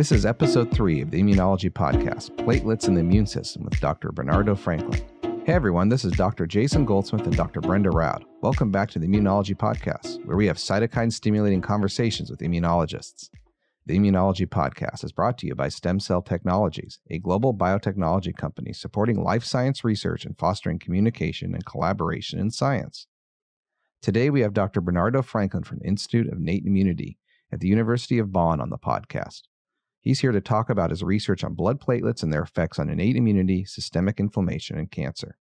This is episode three of the Immunology Podcast Platelets and the Immune System with Dr. Bernardo Franklin. Hey everyone, this is Dr. Jason Goldsmith and Dr. Brenda Raud. Welcome back to the Immunology Podcast, where we have cytokine stimulating conversations with immunologists. The Immunology Podcast is brought to you by Stem Cell Technologies, a global biotechnology company supporting life science research and fostering communication and collaboration in science. Today we have Dr. Bernardo Franklin from the Institute of Innate Immunity at the University of Bonn on the podcast. He's here to talk about his research on blood platelets and their effects on innate immunity, systemic inflammation, and cancer.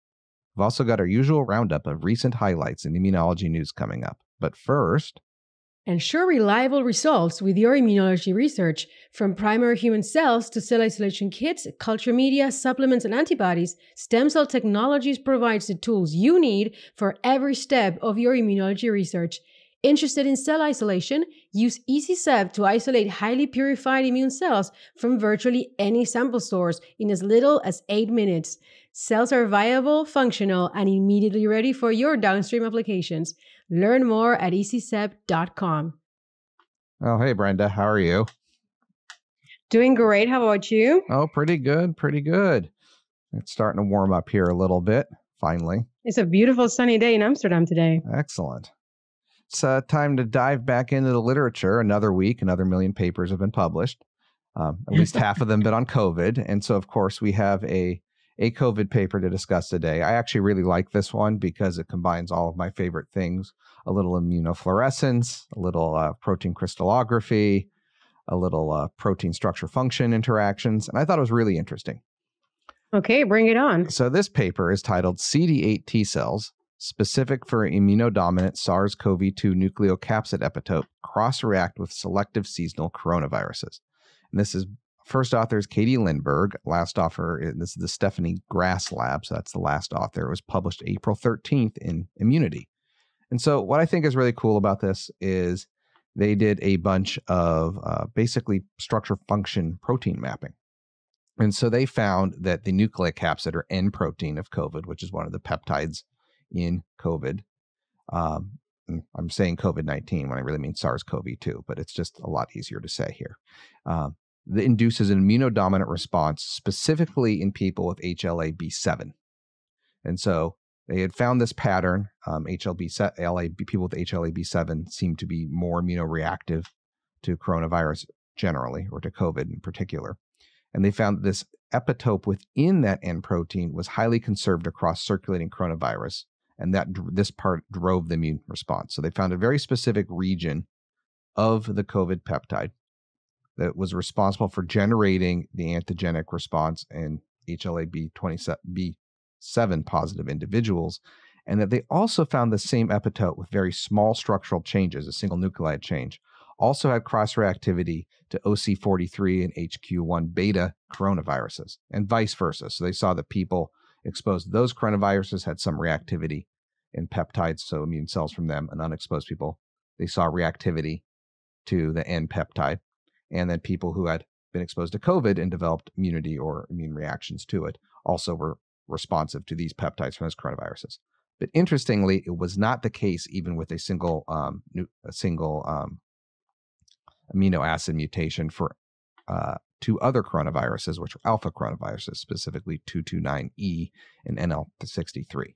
We've also got our usual roundup of recent highlights in immunology news coming up. But first, Ensure reliable results with your immunology research. From primary human cells to cell isolation kits, culture media, supplements, and antibodies, Stem Cell Technologies provides the tools you need for every step of your immunology research. Interested in cell isolation? Use EasySep to isolate highly purified immune cells from virtually any sample source in as little as 8 minutes. Cells are viable, functional, and immediately ready for your downstream applications. Learn more at easysep.com. oh, hey, Brenda, how are you? Doing great. How about you? Oh, pretty good, pretty good. It's starting to warm up here a little bit, finally. It's a beautiful sunny day in Amsterdam today. Excellent. It's uh, time to dive back into the literature. Another week, another million papers have been published. Um, at least half of them been on COVID. And so, of course, we have a a COVID paper to discuss today. I actually really like this one because it combines all of my favorite things a little immunofluorescence, a little uh, protein crystallography, a little uh, protein structure function interactions. And I thought it was really interesting. Okay, bring it on. So, this paper is titled CD8 T cells, specific for immunodominant SARS CoV 2 nucleocapsid epitope, cross react with selective seasonal coronaviruses. And this is First author is Katie Lindberg. Last author, eh, this is the Stephanie Grass Lab. So that's the last author. It was published April 13th in Immunity. And so, what I think is really cool about this is they did a bunch of uh, basically structure function protein mapping. And so they found that the nucleocapsid or N protein of COVID, which is one of the peptides in COVID, um, I'm saying COVID 19 when I really mean SARS CoV 2, but it's just a lot easier to say here. Um, that induces an immunodominant response, specifically in people with HLA-B7. And so they had found this pattern. Um, HLB, people with HLA-B7 seem to be more immunoreactive to coronavirus generally, or to COVID in particular. And they found that this epitope within that N protein was highly conserved across circulating coronavirus, and that this part drove the immune response. So they found a very specific region of the COVID peptide that was responsible for generating the antigenic response in HLA-B27B7 positive individuals, and that they also found the same epitope with very small structural changes, a single nucleotide change, also had cross reactivity to OC43 and HQ1 beta coronaviruses, and vice versa. So they saw that people exposed to those coronaviruses had some reactivity in peptides, so immune cells from them, and unexposed people, they saw reactivity to the N peptide and then people who had been exposed to COVID and developed immunity or immune reactions to it also were responsive to these peptides from those coronaviruses. But interestingly, it was not the case even with a single um, a single um, amino acid mutation for uh, two other coronaviruses, which are alpha coronaviruses, specifically 229E and NL63.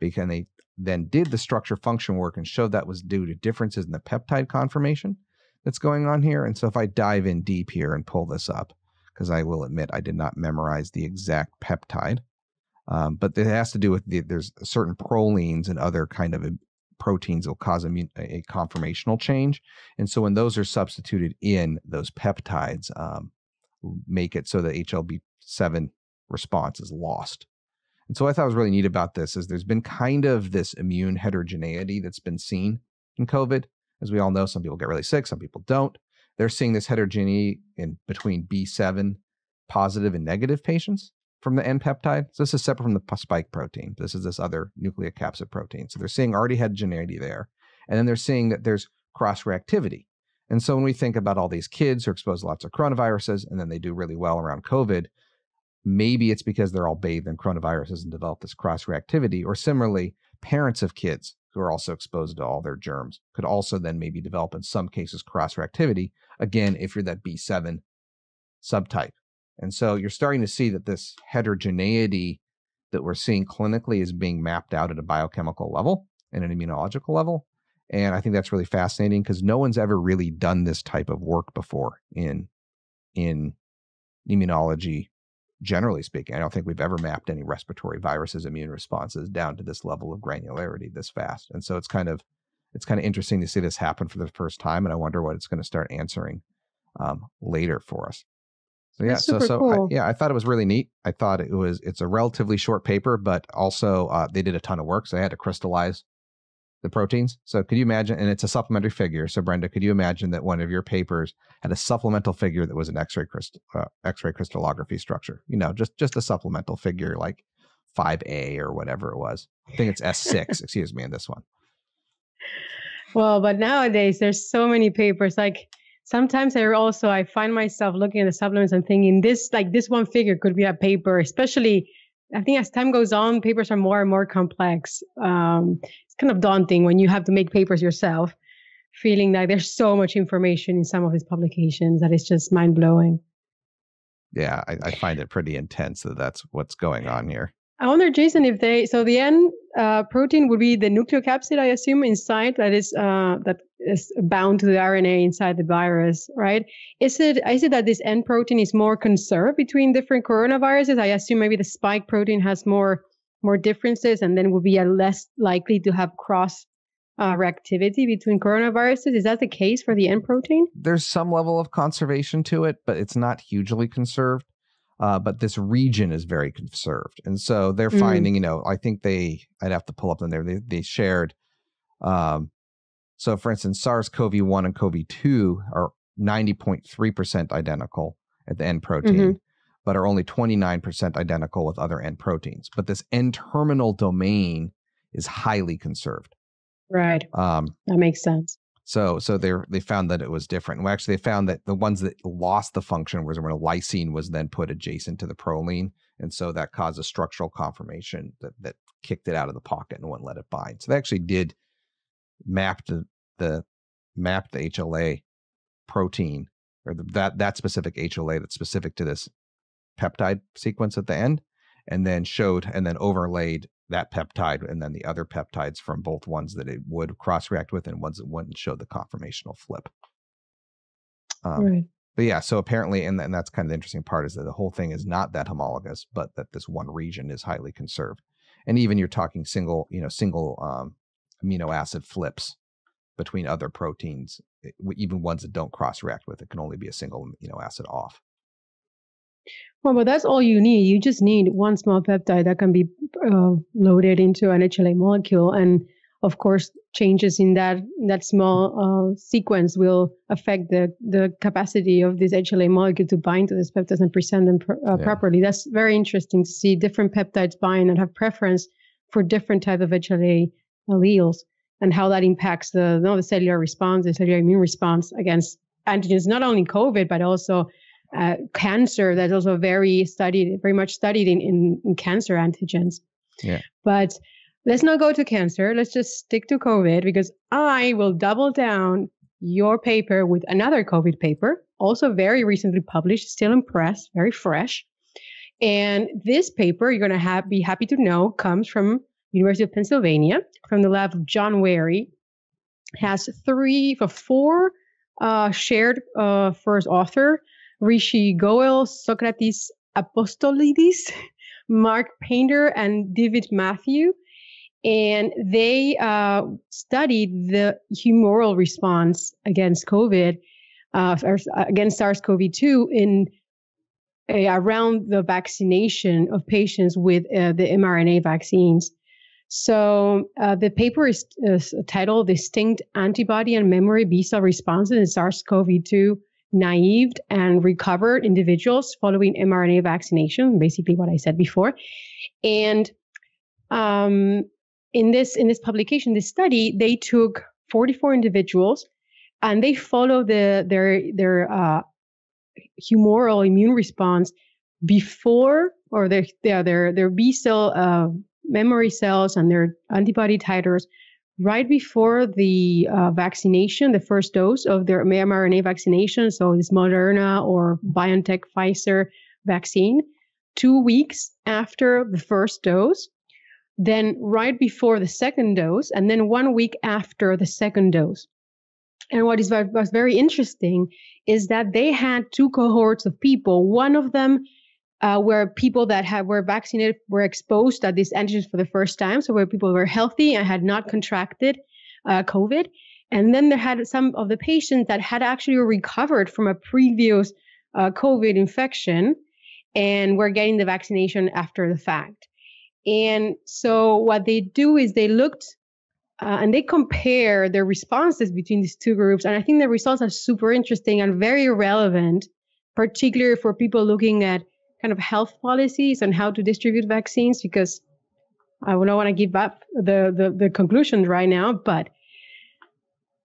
Because they then did the structure function work and showed that was due to differences in the peptide conformation that's going on here. And so if I dive in deep here and pull this up, because I will admit I did not memorize the exact peptide, um, but it has to do with the, there's certain prolines and other kind of proteins will cause a, a conformational change. And so when those are substituted in, those peptides um, make it so that HLB7 response is lost. And so what I thought was really neat about this is there's been kind of this immune heterogeneity that's been seen in COVID. As we all know, some people get really sick, some people don't. They're seeing this heterogeneity in between B7 positive and negative patients from the N peptide. So this is separate from the spike protein. This is this other nucleocapsid protein. So they're seeing already heterogeneity there. And then they're seeing that there's cross reactivity. And so when we think about all these kids who are exposed to lots of coronaviruses and then they do really well around COVID, maybe it's because they're all bathed in coronaviruses and develop this cross reactivity. Or similarly, parents of kids who are also exposed to all their germs could also then maybe develop in some cases cross reactivity. Again, if you're that B7 subtype. And so you're starting to see that this heterogeneity that we're seeing clinically is being mapped out at a biochemical level and an immunological level. And I think that's really fascinating because no one's ever really done this type of work before in in immunology, generally speaking. I don't think we've ever mapped any respiratory viruses immune responses down to this level of granularity this fast. And so it's kind of it's kind of interesting to see this happen for the first time, and I wonder what it's going to start answering um, later for us. So yeah, so so cool. I, yeah, I thought it was really neat. I thought it was it's a relatively short paper, but also uh, they did a ton of work, so they had to crystallize the proteins. So could you imagine? And it's a supplementary figure. So Brenda, could you imagine that one of your papers had a supplemental figure that was an X-ray crystal, uh, X-ray crystallography structure? You know, just just a supplemental figure like 5A or whatever it was. I think it's S6. excuse me, in this one. Well, but nowadays there's so many papers. Like sometimes I also I find myself looking at the supplements and thinking this like this one figure could be a paper, especially I think as time goes on, papers are more and more complex. Um, kind of daunting when you have to make papers yourself, feeling like there's so much information in some of these publications that it's just mind blowing. Yeah, I, I, find it pretty intense that that's what's going on here. I wonder, Jason, if they so the N uh, protein would be the nucleocapsid, I assume, inside that is uh, that is bound to the RNA inside the virus, right? Is it is it that this N protein is more conserved between different coronaviruses? I assume maybe the spike protein has more more differences, and then would be less likely to have cross uh, reactivity between coronaviruses. Is that the case for the N protein? There's some level of conservation to it, but it's not hugely conserved. Uh, but this region is very conserved, and so they're mm. finding. You know, I think they. I'd have to pull up in there. They they shared. Um, so, for instance, SARS-CoV-1 and CoV-2 are 90.3% identical at the N protein, mm-hmm. But are only 29% identical with other N proteins. But this N terminal domain is highly conserved. Right. Um, that makes sense. So so they they found that it was different. Well, actually, they found that the ones that lost the function was when a lysine was then put adjacent to the proline, and so that caused a structural conformation that that kicked it out of the pocket and wouldn't let it bind. So they actually did map the, the map the HLA protein or the, that that specific HLA that's specific to this peptide sequence at the end, and then showed and then overlaid that peptide and then the other peptides from both ones that it would cross react with and ones that wouldn't show the conformational flip. Um, right. But yeah, so apparently, and, and that's kind of the interesting part is that the whole thing is not that homologous, but that this one region is highly conserved. And even you're talking single, you know, single um, amino acid flips between other proteins, even ones that don't cross react with it, can only be a single amino acid off. Well, but that's all you need. You just need one small peptide that can be uh, loaded into an HLA molecule, and of course, changes in that that small uh, sequence will affect the the capacity of this HLA molecule to bind to these peptides and present them pr- uh, yeah. properly. That's very interesting to see different peptides bind and have preference for different type of HLA alleles, and how that impacts the you know, the cellular response, the cellular immune response against antigens, not only COVID but also uh, cancer that's also very studied, very much studied in, in, in cancer antigens. Yeah. But let's not go to cancer. Let's just stick to COVID because I will double down your paper with another COVID paper, also very recently published, still in press, very fresh. And this paper, you're going to have, be happy to know, comes from University of Pennsylvania, from the lab of John Wherry. Has three, for four uh, shared uh, first author Rishi Goel, Socrates Apostolidis, Mark Painter, and David Matthew. And they uh, studied the humoral response against COVID, uh, against SARS CoV 2 in around the vaccination of patients with uh, the mRNA vaccines. So uh, the paper is, is, titled Distinct Antibody and Memory B Cell Responses in SARS CoV 2 naive and recovered individuals following mRNA vaccination, basically what I said before. And um, in this in this publication, this study, they took 44 individuals and they followed the, their their uh, humoral immune response before or their their their, their B cell uh, memory cells and their antibody titers right before the uh, vaccination, the first dose of their mRNA vaccination, so this Moderna or BioNTech Pfizer vaccine, two weeks after the first dose, then right before the second dose, and then one week after the second dose. And what is was very interesting is that they had two cohorts of people. One of them uh, where people that have were vaccinated were exposed at these antigens for the first time. So where people were healthy and had not contracted uh, COVID. And then there had some of the patients that had actually recovered from a previous uh, COVID infection and were getting the vaccination after the fact. And so what they do is they looked uh, and they compare their responses between these two groups. And I think the results are super interesting and very relevant, particularly for people looking at kind of health policies and how to distribute vaccines because I don't want to give up the, the, the conclusions right now, but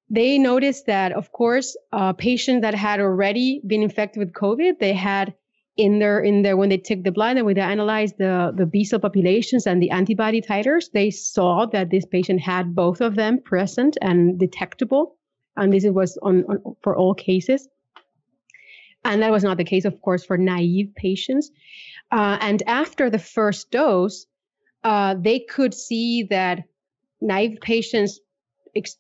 they noticed that, of course, uh, patients that had already been infected with COVID, they had in their in their when they took the blood and when they analyzed the the B cell populations and the antibody titers, they saw that this patient had both of them present and detectable, and this was on, on for all cases. And that was not the case, of course, for naive patients. Uh, and after the first dose, uh, they could see that naive patients ex-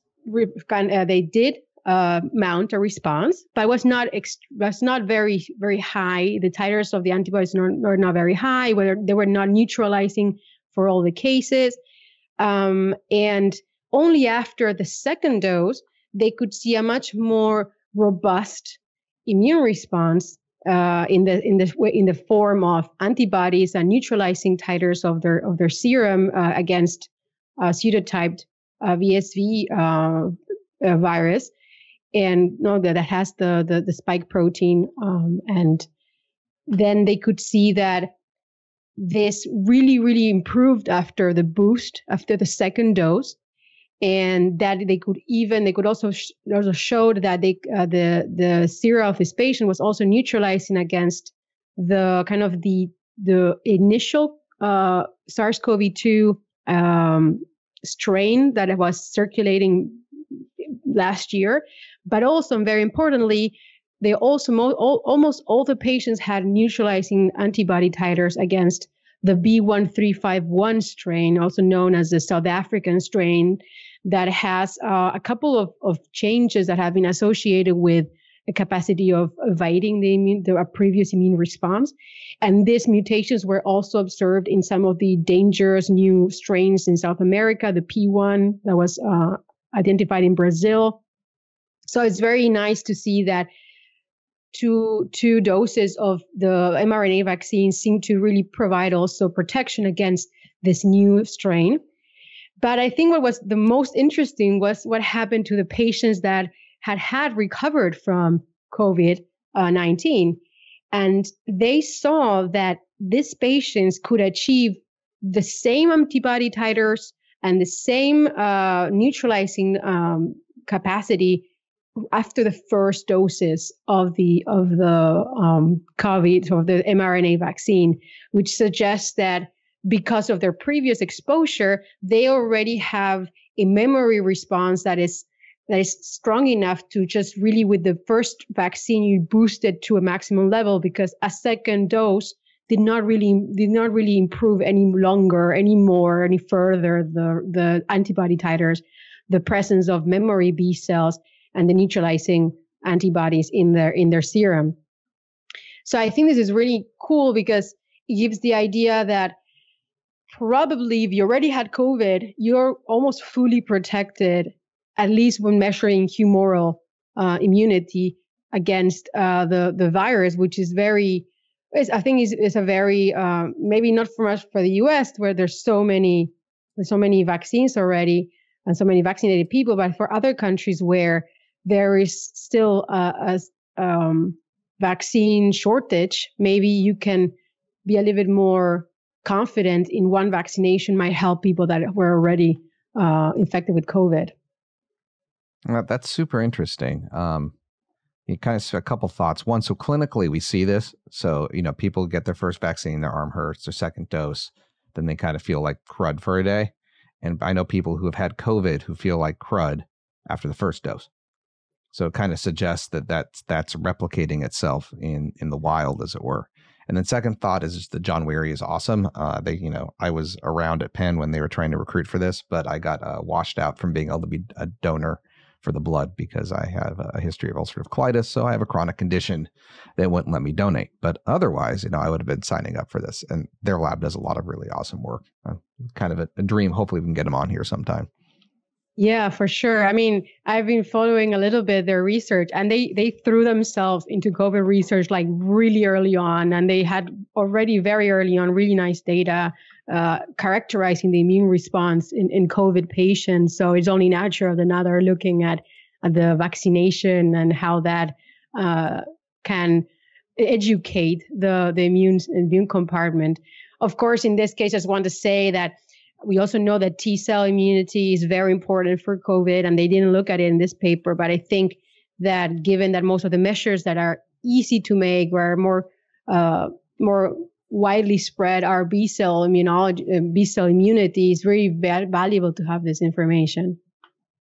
uh, they did uh, mount a response, but was not ex- was not very very high. The titers of the antibodies were, were not very high. Whether they were not neutralizing for all the cases, um, and only after the second dose they could see a much more robust immune response uh, in the in the in the form of antibodies and neutralizing titers of their of their serum uh, against uh, pseudotyped uh, VSV uh, uh, virus, and no, that has the, the the spike protein, um, and then they could see that this really really improved after the boost after the second dose and that they could even they could also sh- also showed that they uh, the the serum of this patient was also neutralizing against the kind of the the initial uh, SARS-CoV-2 um, strain that was circulating last year, but also and very importantly, they also mo- all, almost all the patients had neutralizing antibody titers against the B1351 strain, also known as the South African strain, that has uh, a couple of, of changes that have been associated with a capacity of evading the, immune, the previous immune response. And these mutations were also observed in some of the dangerous new strains in South America, the P1 that was uh, identified in Brazil. So it's very nice to see that two two doses of the mRNA vaccine seem to really provide also protection against this new strain. But I think what was the most interesting was what happened to the patients that had had recovered from COVID uh, 19. And they saw that these patients could achieve the same antibody titers and the same uh, neutralizing um, capacity after the first doses of the of the um, COVID or the mRNA vaccine, which suggests that because of their previous exposure, they already have a memory response that is that is strong enough to just really with the first vaccine you boost it to a maximum level because a second dose did not really did not really improve any longer any more any further the the antibody titers the presence of memory b cells and the neutralizing antibodies in their in their serum. So i think this is really cool because it gives the idea that probably if you already had COVID, you're almost fully protected, at least when measuring humoral uh, immunity against uh, the the virus, which is very, I think is is a very uh, maybe not for us for the U.S. where there's so many there's so many vaccines already and so many vaccinated people, but for other countries where there is still a, a um, vaccine shortage, maybe you can be a little bit more confident in one vaccination might help people that were already uh, infected with COVID. Well, that's super interesting. Um, you kind of a couple thoughts. One, so clinically we see this. So you know, people get their first vaccine, their arm hurts, their second dose, then they kind of feel like crud for a day, And I know people who have had COVID who feel like crud after the first dose. So it kind of suggests that that's, that's replicating itself in, in the wild, as it were. And then second thought is that John Weary is awesome. Uh, they, you know, I was around at Penn when they were trying to recruit for this, but I got uh, washed out from being able to be a donor for the blood because I have a history of ulcerative colitis. So I have a chronic condition that wouldn't let me donate. But otherwise, you know, I would have been signing up for this. And their lab does a lot of really awesome work. Uh, kind of a, a dream. Hopefully, we can get them on here sometime. Yeah, for sure. I mean, I've been following a little bit their research and they they threw themselves into COVID research like really early on and they had already very early on really nice data uh, characterizing the immune response in, in COVID patients. So it's only natural that now they're looking at, at the vaccination and how that uh, can educate the, the immune immune compartment. Of course, in this case, I just want to say that we also know that T cell immunity is very important for COVID, and they didn't look at it in this paper. But I think that given that most of the measures that are easy to make, were more uh, more widely spread, our B cell immunology, uh, B cell immunity is very va- valuable to have this information.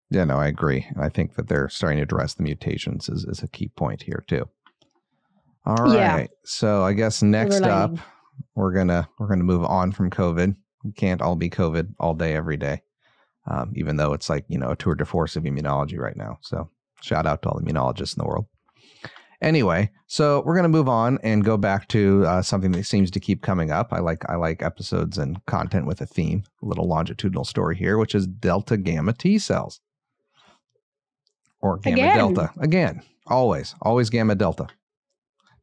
Yeah, no, I agree. I think that they're starting to address the mutations is, is a key point here too. All right. Yeah. So I guess next up, we're gonna we're gonna move on from COVID we can't all be COVID all day, every day, um, even though it's like, you know, a tour de force of immunology right now. So shout out to all the immunologists in the world. Anyway, so we're going to move on and go back to uh, something that seems to keep coming up. I like I like episodes and content with a theme. A little longitudinal story here, which is delta gamma T cells or gamma Again. delta. Again, always, always gamma delta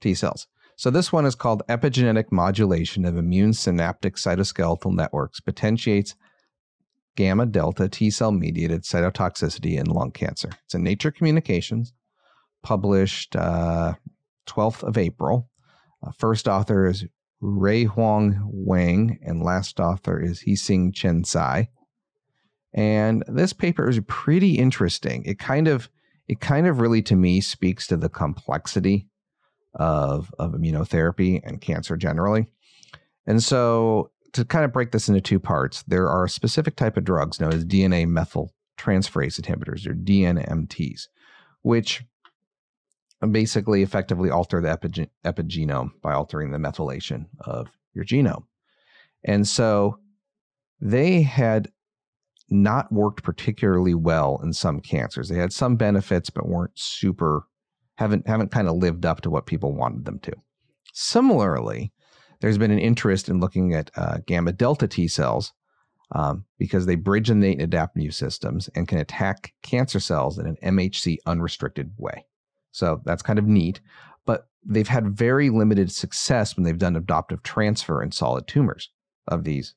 T cells. So this one is called epigenetic modulation of immune synaptic cytoskeletal networks potentiates gamma delta T cell mediated cytotoxicity in lung cancer. It's in Nature Communications, published uh, 12th of April. Uh, first author is Ruihuang Wang, and last author is Hixing Chen Tsai. And this paper is pretty interesting. It kind of, it kind of really to me speaks to the complexity of, of immunotherapy and cancer generally. And so, to kind of break this into two parts, there are a specific type of drugs known as DNA methyl transferase inhibitors, or DNMTs, which basically effectively alter the epigen- epigenome by altering the methylation of your genome. And so they had not worked particularly well in some cancers. They had some benefits, but weren't super haven't haven't kind of lived up to what people wanted them to. Similarly, there's been an interest in looking at uh, gamma delta T cells um, because they bridge innate and adapt immune systems and can attack cancer cells in an MHC unrestricted way. So that's kind of neat. But they've had very limited success when they've done adoptive transfer in solid tumors of these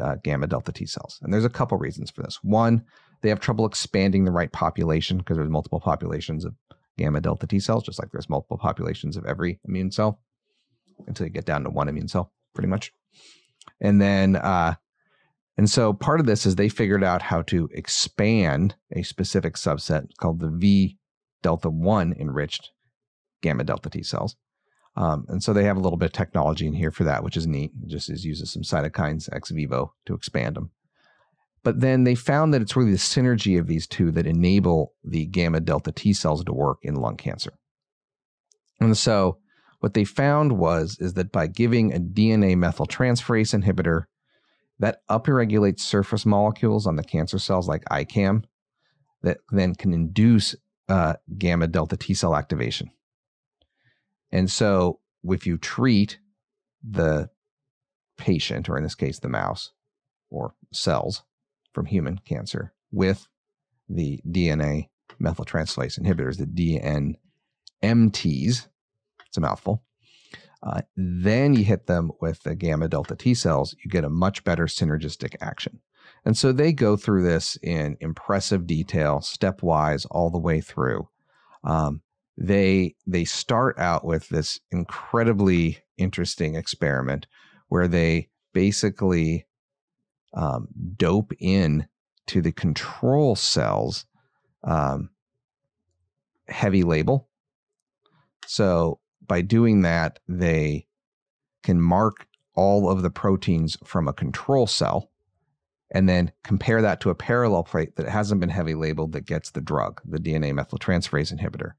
uh, gamma delta T cells. And there's a couple reasons for this. One, they have trouble expanding the right population because there's multiple populations of gamma delta T cells, just like there's multiple populations of every immune cell until you get down to one immune cell, pretty much. And then, uh, and so part of this is they figured out how to expand a specific subset called the V delta 1 enriched gamma delta T cells. Um, and so they have a little bit of technology in here for that, which is neat. It just is uses some cytokines ex vivo to expand them. But then they found that it's really the synergy of these two that enable the gamma delta T cells to work in lung cancer. And so what they found was is that by giving a DNA methyltransferase inhibitor that upregulates surface molecules on the cancer cells like ICAM that then can induce uh, gamma delta T cell activation. And so if you treat the patient, or in this case, the mouse or cells, from human cancer with the DNA methyltransferase inhibitors, the DNMTs. It's a mouthful. Uh, then you hit them with the gamma delta T cells, you get a much better synergistic action. And so they go through this in impressive detail, stepwise, all the way through. Um, they they start out with this incredibly interesting experiment where they basically um, dope in to the control cells um, heavy label. So by doing that, they can mark all of the proteins from a control cell and then compare that to a parallel plate that hasn't been heavy labeled that gets the drug, the DNA methyltransferase inhibitor.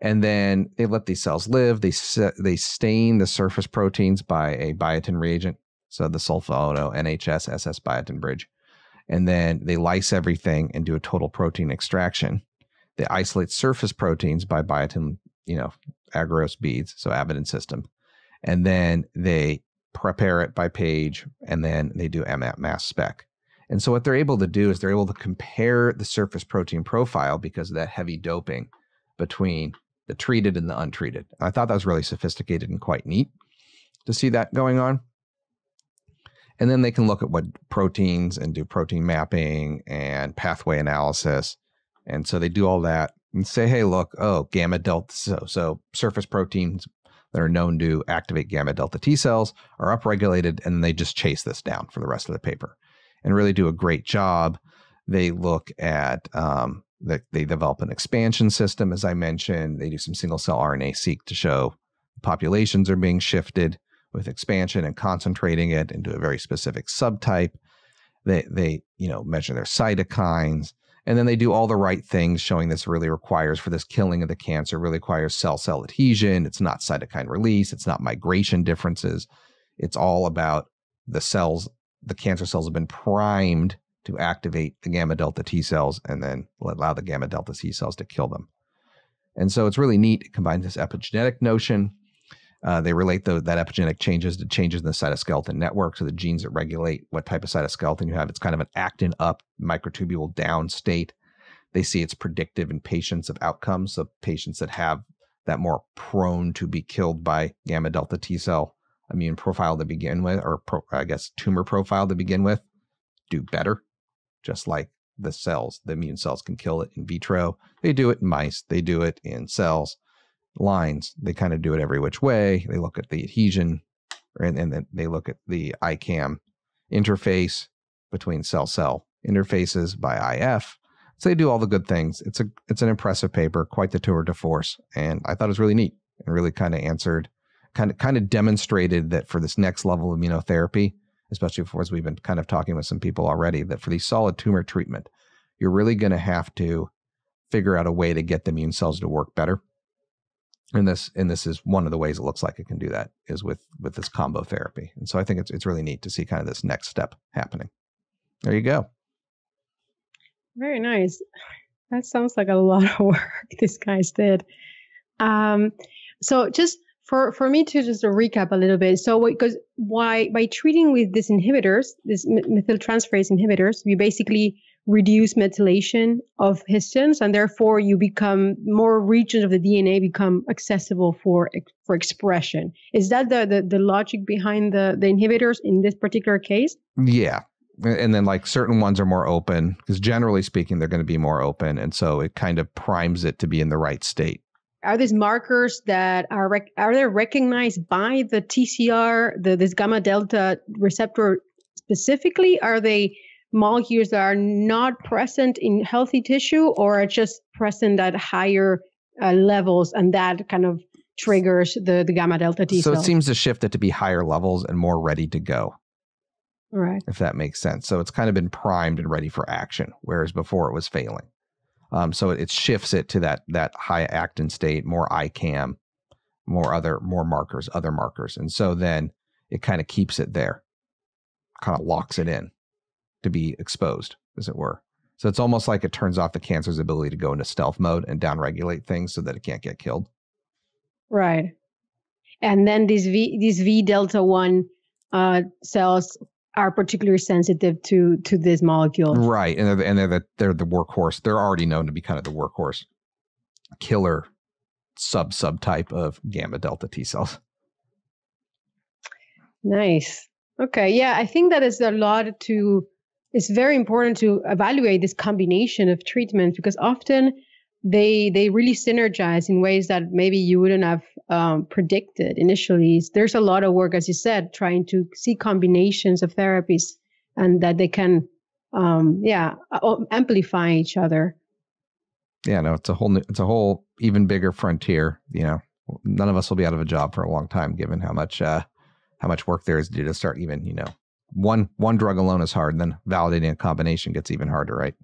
And then they let these cells live. They they stain the surface proteins by a biotin reagent, so the sulfono NHS SS biotin bridge, and then they lyse everything and do a total protein extraction. They isolate surface proteins by biotin, you know, agarose beads, so Avidin system, and then they prepare it by page, and then they do mass spec. And so what they're able to do is they're able to compare the surface protein profile because of that heavy doping between the treated and the untreated. I thought that was really sophisticated and quite neat to see that going on. And then they can look at what proteins and do protein mapping and pathway analysis. And so they do all that and say, hey, look, oh, gamma delta. So, so surface proteins that are known to activate gamma delta T cells are upregulated, and they just chase this down for the rest of the paper and really do a great job. They look at um, that they develop an expansion system, as I mentioned. They do some single cell RNA seq to show populations are being shifted with expansion and concentrating it into a very specific subtype. They they you know measure their cytokines, and then they do all the right things, showing this really requires for this killing of the cancer really requires cell cell adhesion. It's not cytokine release. It's not migration differences. It's all about the cells. The cancer cells have been primed to activate the gamma delta T cells and then allow the gamma delta T cells to kill them. And so it's really neat. It combines this epigenetic notion. Uh, they relate the, that epigenetic changes to changes in the cytoskeleton network. So the genes that regulate what type of cytoskeleton you have, it's kind of an actin up, microtubule down state. They see it's predictive in patients of outcomes. So patients that have that more prone to be killed by gamma delta T cell immune profile to begin with, or pro, I guess tumor profile to begin with, do better just like the cells, the immune cells can kill it in vitro. They do it in mice, they do it in cells, lines. They kind of do it every which way. They look at the adhesion and, and then they look at the ICAM interface between cell cell interfaces by IF. So they do all the good things. It's a it's an impressive paper, quite the tour de force, and I thought it was really neat and really kind of answered, kind of kind of demonstrated that for this next level of immunotherapy, especially for as we've been kind of talking with some people already, that for the solid tumor treatment, you're really going to have to figure out a way to get the immune cells to work better. And this and this is one of the ways it looks like it can do that is with with this combo therapy. And so I think it's it's really neat to see kind of this next step happening. There you go. Very nice. That sounds like a lot of work these guys did. Um, so just for for me to just recap a little bit so because why by treating with these inhibitors these methyltransferase inhibitors you basically reduce methylation of histones and therefore you become more regions of the dna become accessible for for expression. Is that the the, the logic behind the the inhibitors in this particular case? Yeah. And then like certain ones are more open because generally speaking they're going to be more open and so it kind of primes it to be in the right state. Are these markers that are rec- are they recognized by the TCR, the this gamma delta receptor specifically? Are they molecules that are not present in healthy tissue, or are just present at higher uh, levels, and that kind of triggers the the gamma delta T So cell? it seems to shift it to be higher levels and more ready to go. Right. If that makes sense. So it's kind of been primed and ready for action, whereas before it was failing. Um, so it, it, shifts it to that that high actin state, more ICAM, more other more markers, other markers, and so then it kind of keeps it there, kind of locks it in to be exposed, as it were. So it's almost like it turns off the cancer's ability to go into stealth mode and downregulate things so that it can't get killed. Right. And then these V these V delta one uh, cells are particularly sensitive to to this molecule. Right, and they're and they're the they're the workhorse. They're already known to be kind of the workhorse killer sub subtype of gamma delta T cells. Nice. Okay. Yeah, I think that is a lot to. It's very important to evaluate this combination of treatments because often they they really synergize in ways that maybe you wouldn't have um, predicted initially. There's a lot of work, as you said, trying to see combinations of therapies and that they can, um, yeah, amplify each other. Yeah, no, it's a whole new, it's a whole even bigger frontier. You know, none of us will be out of a job for a long time, given how much uh, how much work there is to do to start even you know one one drug alone is hard, and then validating a combination gets even harder, right?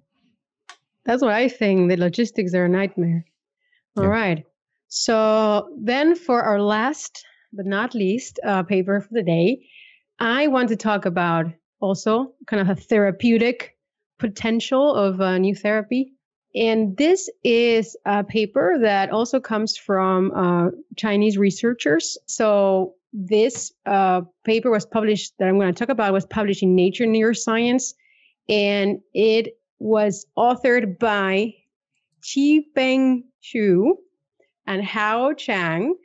That's what I think. The logistics are a nightmare. All yeah. right. So then, for our last but not least uh, paper for the day, I want to talk about also kind of a therapeutic potential of a new therapy. And this is a paper that also comes from uh, Chinese researchers. So this uh, paper was published that I'm going to talk about was published in Nature Neuroscience, and it was authored by Qi Peng Xu and Hao Chang.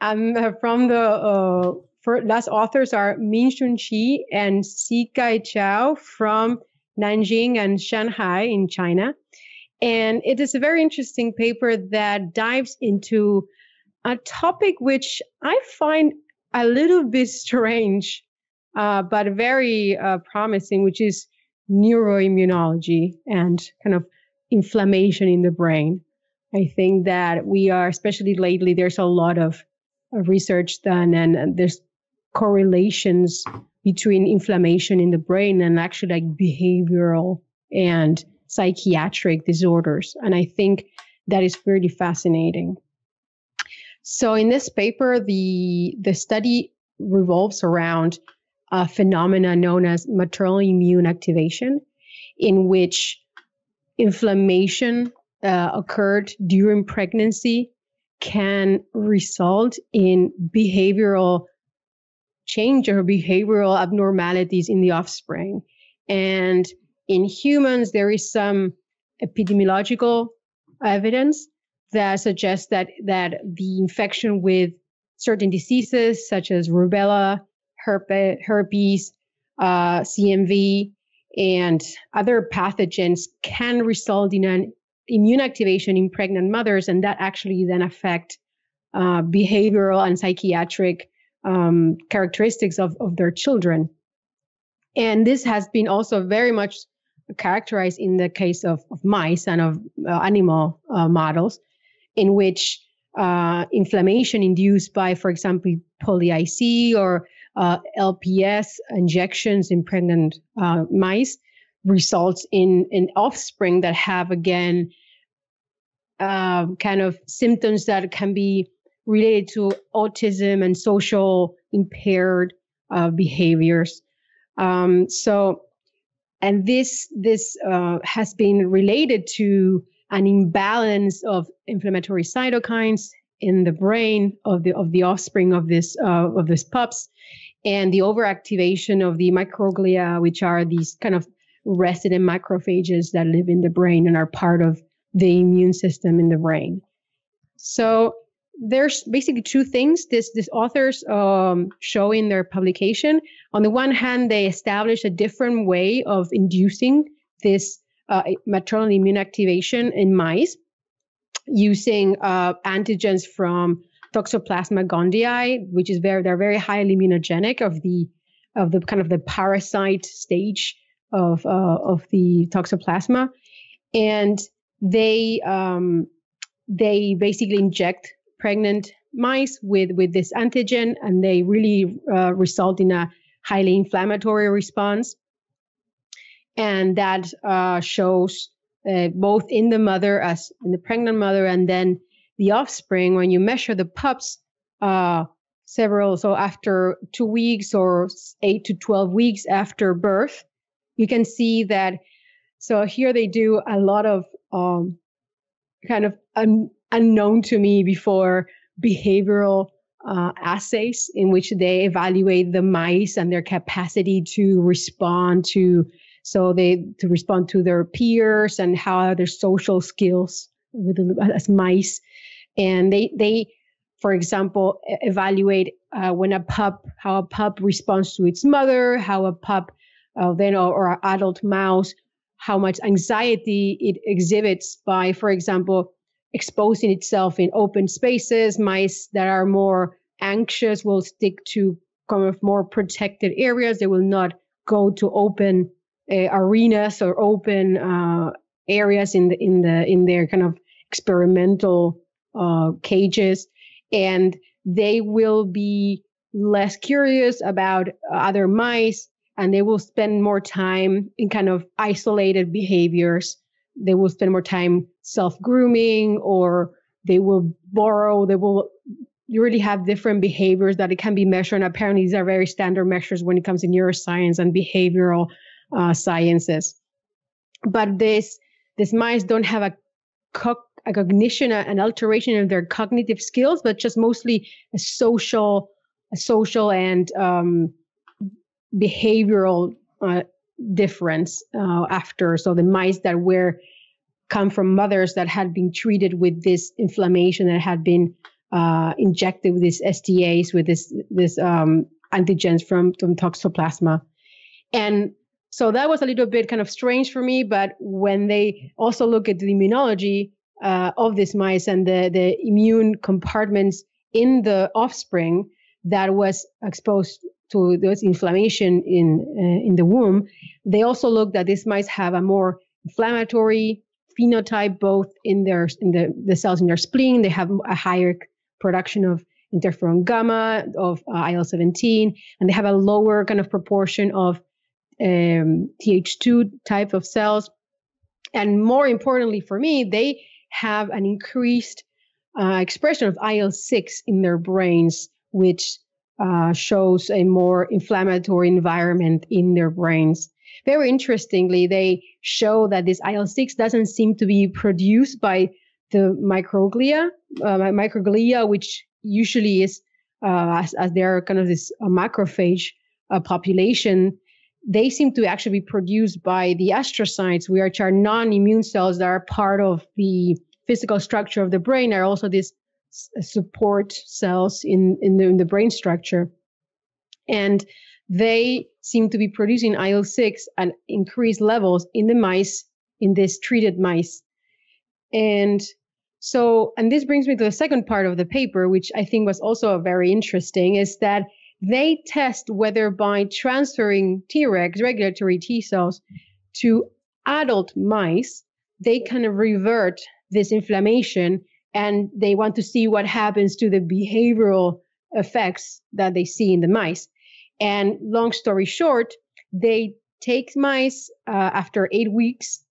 Um, from the uh, last authors are Minshun Qi and Sikai Chao from Nanjing and Shanghai in China. And it is a very interesting paper that dives into a topic which I find a little bit strange, uh, but very uh, promising, which is neuroimmunology and kind of inflammation in the brain. I think that we are, especially lately, there's a lot of, research done and, and there's correlations between inflammation in the brain and actually like behavioral and psychiatric disorders. And I think that is really fascinating. So in this paper, the the study revolves around a phenomena known as maternal immune activation, in which inflammation uh, occurred during pregnancy can result in behavioral change or behavioral abnormalities in the offspring. And in humans, there is some epidemiological evidence that suggests that that the infection with certain diseases such as rubella, herpes, herpes uh, CMV, and other pathogens can result in an immune activation in pregnant mothers, and that actually then affect uh, behavioral and psychiatric um, characteristics of, of their children. And this has been also very much characterized in the case of, of mice and of uh, animal uh, models in which uh, inflammation induced by, for example, poly-IC or uh, LPS injections in pregnant uh, mice results in in offspring that have again uh, kind of symptoms that can be related to autism and social impaired uh, behaviors. Um, so, and this this uh, has been related to an imbalance of inflammatory cytokines in the brain of the of the offspring of this uh, of these pups, and the overactivation of the microglia, which are these kind of resident macrophages that live in the brain and are part of the immune system in the brain. So there's basically two things this this authors um, show in their publication. On the one hand, they establish a different way of inducing this uh, maternal immune activation in mice using uh, antigens from Toxoplasma gondii, which is very they're very highly immunogenic of the of the kind of the parasite stage of uh, of the Toxoplasma, and they um, they basically inject pregnant mice with with this antigen, and they really uh, result in a highly inflammatory response and that uh, shows uh, both in the mother as in the pregnant mother and then the offspring when you measure the pups uh, several so after two weeks or eight to 12 weeks after birth you can see that so here they do a lot of um, kind of un- unknown to me before behavioral uh, assays in which they evaluate the mice and their capacity to respond to so they to respond to their peers and how their social skills with as mice, and they they, for example, evaluate uh, when a pup how a pup responds to its mother, how a pup uh, then or, or an adult mouse how much anxiety it exhibits by, for example, exposing itself in open spaces. Mice that are more anxious will stick to kind of more protected areas. They will not go to open arenas or open uh, areas in the in the in their kind of experimental uh, cages, and they will be less curious about other mice and they will spend more time in kind of isolated behaviors. They will spend more time self grooming or they will borrow, they will you really have different behaviors that it can be measured. And apparently, these are very standard measures when it comes to neuroscience and behavioral uh, sciences. But this these mice don't have a, co- a cognition, an alteration of their cognitive skills, but just mostly a social, a social and um, behavioral uh, difference uh, after. So the mice that were come from mothers that had been treated with this inflammation that had been uh, injected with these STAs with this this um, antigens from, from toxoplasma, and so that was a little bit kind of strange for me. But when they also look at the immunology uh, of these mice and the the immune compartments in the offspring that was exposed to this inflammation in uh, in the womb, they also looked that these mice have a more inflammatory phenotype both in their in the, the cells in their spleen they have a higher production of interferon gamma, of uh, IL 17, and they have a lower kind of proportion of um, Th2 type of cells. And more importantly for me, they have an increased uh, expression of IL 6 in their brains, which uh, shows a more inflammatory environment in their brains. Very interestingly, they show that this IL 6 doesn't seem to be produced by the microglia, uh, microglia, which usually is uh, as, as they are kind of this macrophage uh, population, they seem to actually be produced by the astrocytes, which are non-immune cells that are part of the physical structure of the brain. Are also these uh, support cells in in the, in the brain structure, and they seem to be producing IL six at increased levels in the mice in these treated mice, and so, and this brings me to the second part of the paper, which I think was also very interesting, is that they test whether by transferring Tregs, regulatory T cells, to adult mice, they kind of revert this inflammation and they want to see what happens to the behavioral effects that they see in the mice. And long story short, they take mice uh, after eight weeks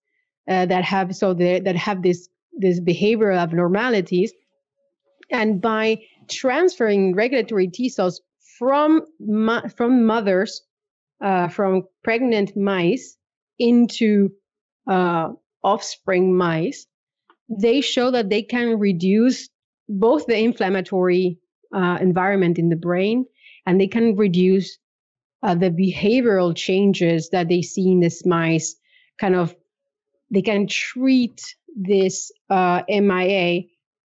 uh, that have so the, that have this this behavioral abnormalities. And by transferring regulatory T cells from, from mothers, uh, from pregnant mice into uh, offspring mice, they show that they can reduce both the inflammatory uh, environment in the brain and they can reduce uh, the behavioral changes that they see in these mice kind of they can treat this uh, MIA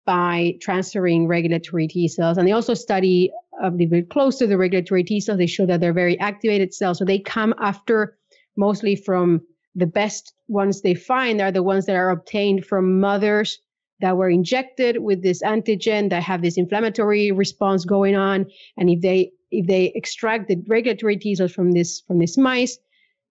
by transferring regulatory T cells. And they also study a little very close to the regulatory T cells. They show that they're very activated cells. So they come after mostly from the best ones they find are the ones that are obtained from mothers that were injected with this antigen that have this inflammatory response going on. And if they if they extract the regulatory T cells from this from this mice,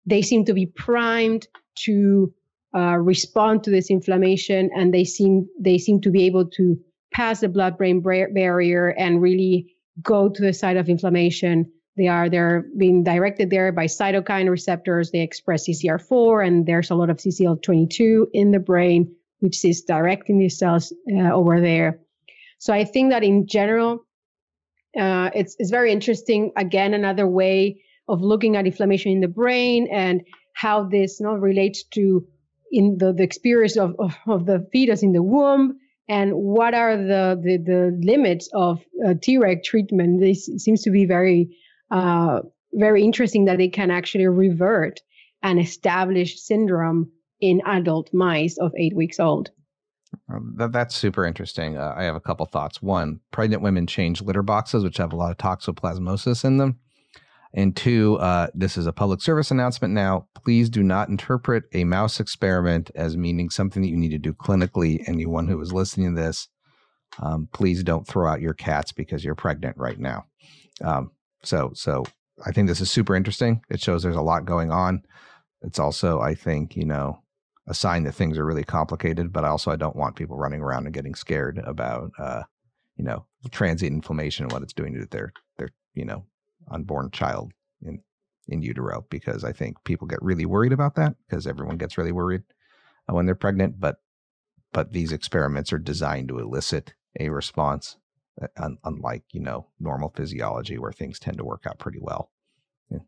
they seem to be primed to uh, respond to this inflammation, and they seem they seem to be able to pass the blood-brain barrier and really go to the site of inflammation. They are they're being directed there by cytokine receptors. They express CCR4, and there's a lot of CCL22 in the brain, which is directing these cells uh, over there. So I think that in general, uh, it's it's very interesting. Again, another way of looking at inflammation in the brain and how this you know, relates to in the, the experience of, of, of, the fetus in the womb and what are the, the, the limits of uh, Treg treatment. This seems to be very, uh, very interesting that they can actually revert an established syndrome in adult mice of eight weeks old. Um, that, that's super interesting. Uh, I have a couple thoughts. One, pregnant women change litter boxes, which have a lot of toxoplasmosis in them. And two, uh, this is a public service announcement now. Please do not interpret a mouse experiment as meaning something that you need to do clinically. Anyone who is listening to this, um, please don't throw out your cats because you're pregnant right now. Um, so, so I think this is super interesting. It shows there's a lot going on. It's also, I think, you know, a sign that things are really complicated. But also, I don't want people running around and getting scared about, uh, you know, transient inflammation and what it's doing to their their you know unborn child. And in utero because I think people get really worried about that because everyone gets really worried uh, when they're pregnant. But but these experiments are designed to elicit a response, uh, unlike you know normal physiology where things tend to work out pretty well. Yeah.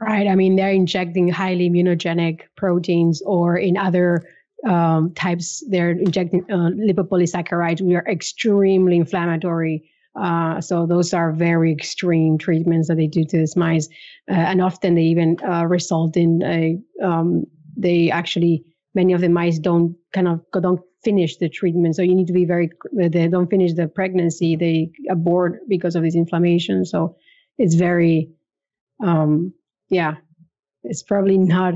Right. I mean, they're injecting highly immunogenic proteins, or in other um, types, they're injecting uh, lipopolysaccharides, which are extremely inflammatory. Uh, so those are very extreme treatments that they do to these mice, uh, and often they even uh, result in a um, they actually many of the mice don't kind of don't finish the treatment. So you need to be very they don't finish the pregnancy, they abort because of this inflammation. So it's very um, yeah, it's probably not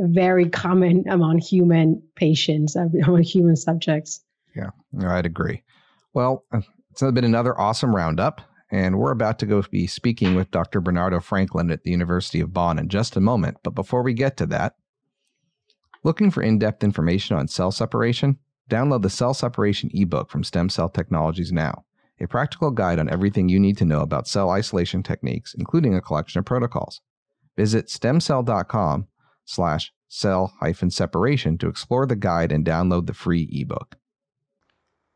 very common among human patients, among human subjects. Yeah, I'd agree. Well, it's been another awesome roundup, and we're about to go be speaking with Dr. Bernardo Franklin at the University of Bonn in just a moment. But before we get to that, looking for in depth information on cell separation? Download the Cell Separation ebook from Stem Cell Technologies now, a practical guide on everything you need to know about cell isolation techniques, including a collection of protocols. Visit stemcell.com slash cell hyphen separation to explore the guide and download the free ebook.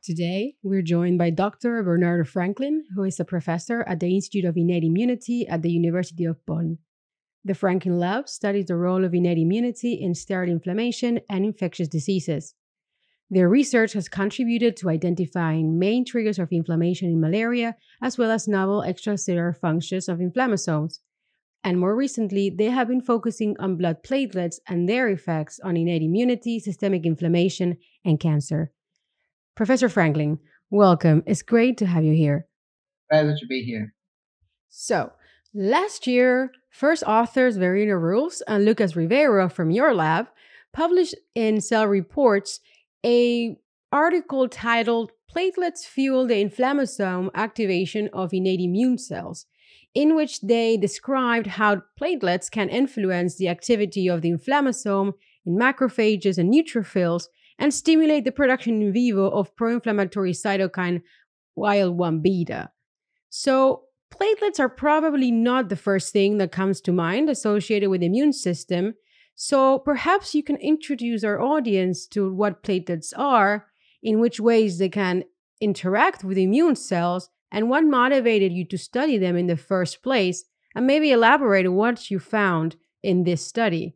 Today, we're joined by Dr. Bernardo Franklin, who is a professor at the Institute of Innate Immunity at the University of Bonn. The Franklin Lab studies the role of innate immunity in sterile inflammation and infectious diseases. Their research has contributed to identifying main triggers of inflammation in malaria, as well as novel extracellular functions of inflammasomes. And more recently, they have been focusing on blood platelets and their effects on innate immunity, systemic inflammation, and cancer. Professor Franklin, welcome. It's great to have you here. Pleasure to be here. So, last year, first authors Verena Rolfes and Lucas Ribeiro from your lab published in Cell Reports a article titled Platelets Fuel the Inflammasome Activation of Innate Immune Cells, in which they described how platelets can influence the activity of the inflammasome in macrophages and neutrophils and stimulate the production in vivo of pro inflammatory cytokine IL 1 beta. So, platelets are probably not the first thing that comes to mind associated with the immune system. So, perhaps you can introduce our audience to what platelets are, in which ways they can interact with immune cells, and what motivated you to study them in the first place, and maybe elaborate what you found in this study.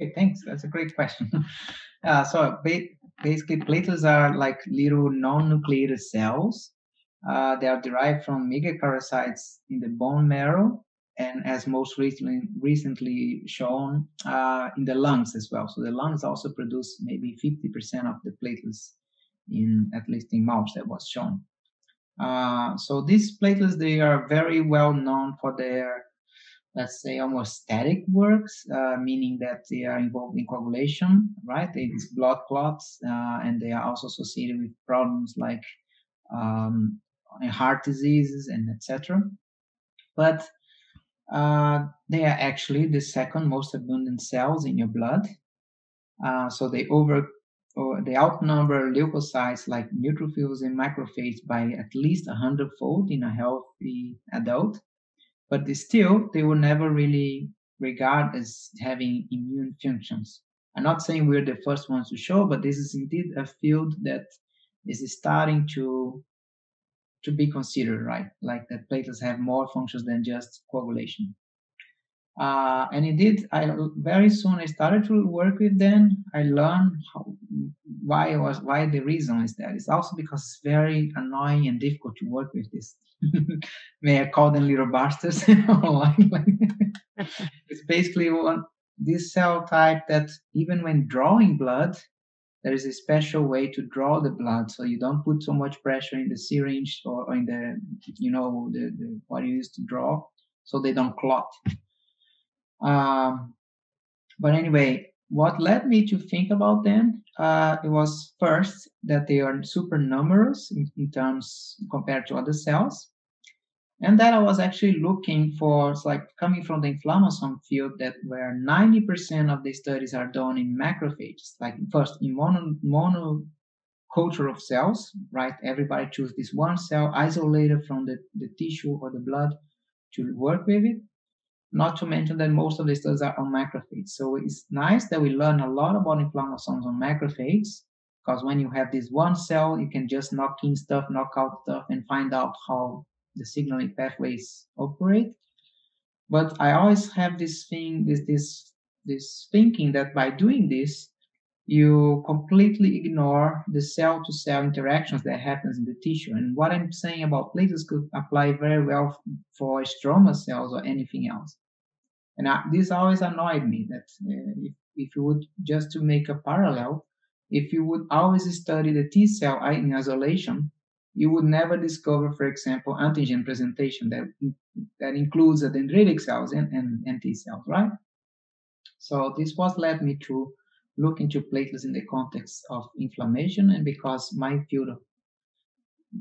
Okay, thanks. That's a great question. Uh, so basically, platelets are like little non-nucleated cells. Uh, they are derived from megakaryocytes in the bone marrow, and as most recently recently shown uh, in the lungs as well. So the lungs also produce maybe 50% of the platelets in at least in mouse that was shown. Uh, so these platelets they are very well known for their let's say hemostatic works, uh, meaning that they are involved in coagulation, right? It's blood clots, uh, and they are also associated with problems like um, heart diseases and etc. But uh, they are actually the second most abundant cells in your blood. Uh, so they over or they outnumber leukocytes like neutrophils and macrophages by at least a hundredfold in a healthy adult but still they will never really regard as having immune functions. I'm not saying we're the first ones to show, but this is indeed a field that is starting to to be considered, right? Like that platelets have more functions than just coagulation. Uh, and indeed, I very soon I started to work with them. I learned how, why was why the reason is that. It's also because it's very annoying and difficult to work with this. May I call them little bastards? it's basically one this cell type that even when drawing blood, there is a special way to draw the blood, so you don't put so much pressure in the syringe or, or in the you know the, the what you use to draw, so they don't clot. Um, but anyway, what led me to think about them uh, it was first that they are super numerous in, in, terms compared to other cells. And that i was actually looking for like coming from the inflammasome field that where 90% of the studies are done in macrophages like first in mono, mono culture of cells right? Everybody choose this one cell isolated from the, the tissue or the blood to work with it not to mention that most of the studies are on macrophages. So it's nice that we learn a lot about inflammasomes on macrophages, because when you have this one cell, you can just knock in stuff, knock out stuff, and find out how the signaling pathways operate. But I always have this thing, this this this thinking that by doing this, you completely ignore the cell to cell interactions that happens in the tissue. And what I'm saying about platelets could apply very well for stroma cells or anything else. And I, this always annoyed me that uh, if, if you would just to make a parallel, if you would always study the T cell in isolation, you would never discover, for example, antigen presentation that that includes the dendritic cells and, and, and T cells, right? So this was led me to look into platelets in the context of inflammation, and because my field of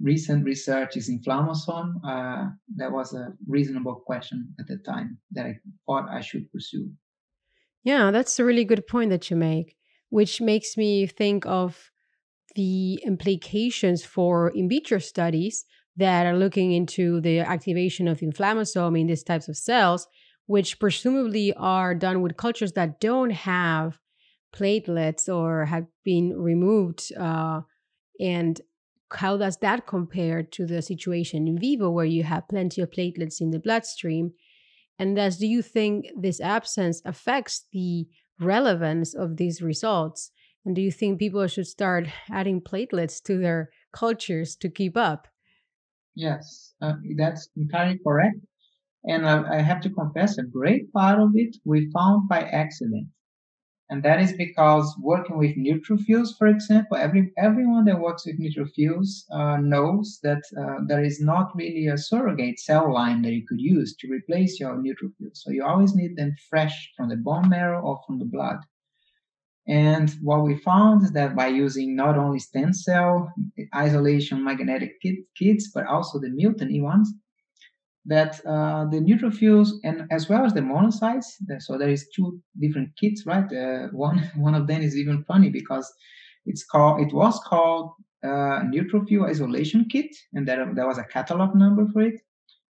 recent research is inflammasome, uh, that was a reasonable question at the time that I thought I should pursue. Yeah, that's a really good point that you make, which makes me think of the implications for in vitro studies that are looking into the activation of inflammasome in these types of cells, which presumably are done with cultures that don't have platelets or have been removed uh, and how does that compare to the situation in vivo where you have plenty of platelets in the bloodstream? And thus do you think this absence affects the relevance of these results? And do you think people should start adding platelets to their cultures to keep up? Yes uh, that's entirely correct. And I, I have to confess a great part of it we found by accident and that is because working with neutrophils, for example, every everyone that works with neutrophils uh, knows that uh, there is not really a surrogate cell line that you could use to replace your neutrophils. So you always need them fresh from the bone marrow or from the blood. And what we found is that by using not only stem cell isolation magnetic kits, but also the Miltenyi ones, that uh, the neutrophils and as well as the monocytes. So there is two different kits, right? Uh, one one of them is even funny because it's called it was called uh, neutrophil isolation kit, and there there was a catalog number for it.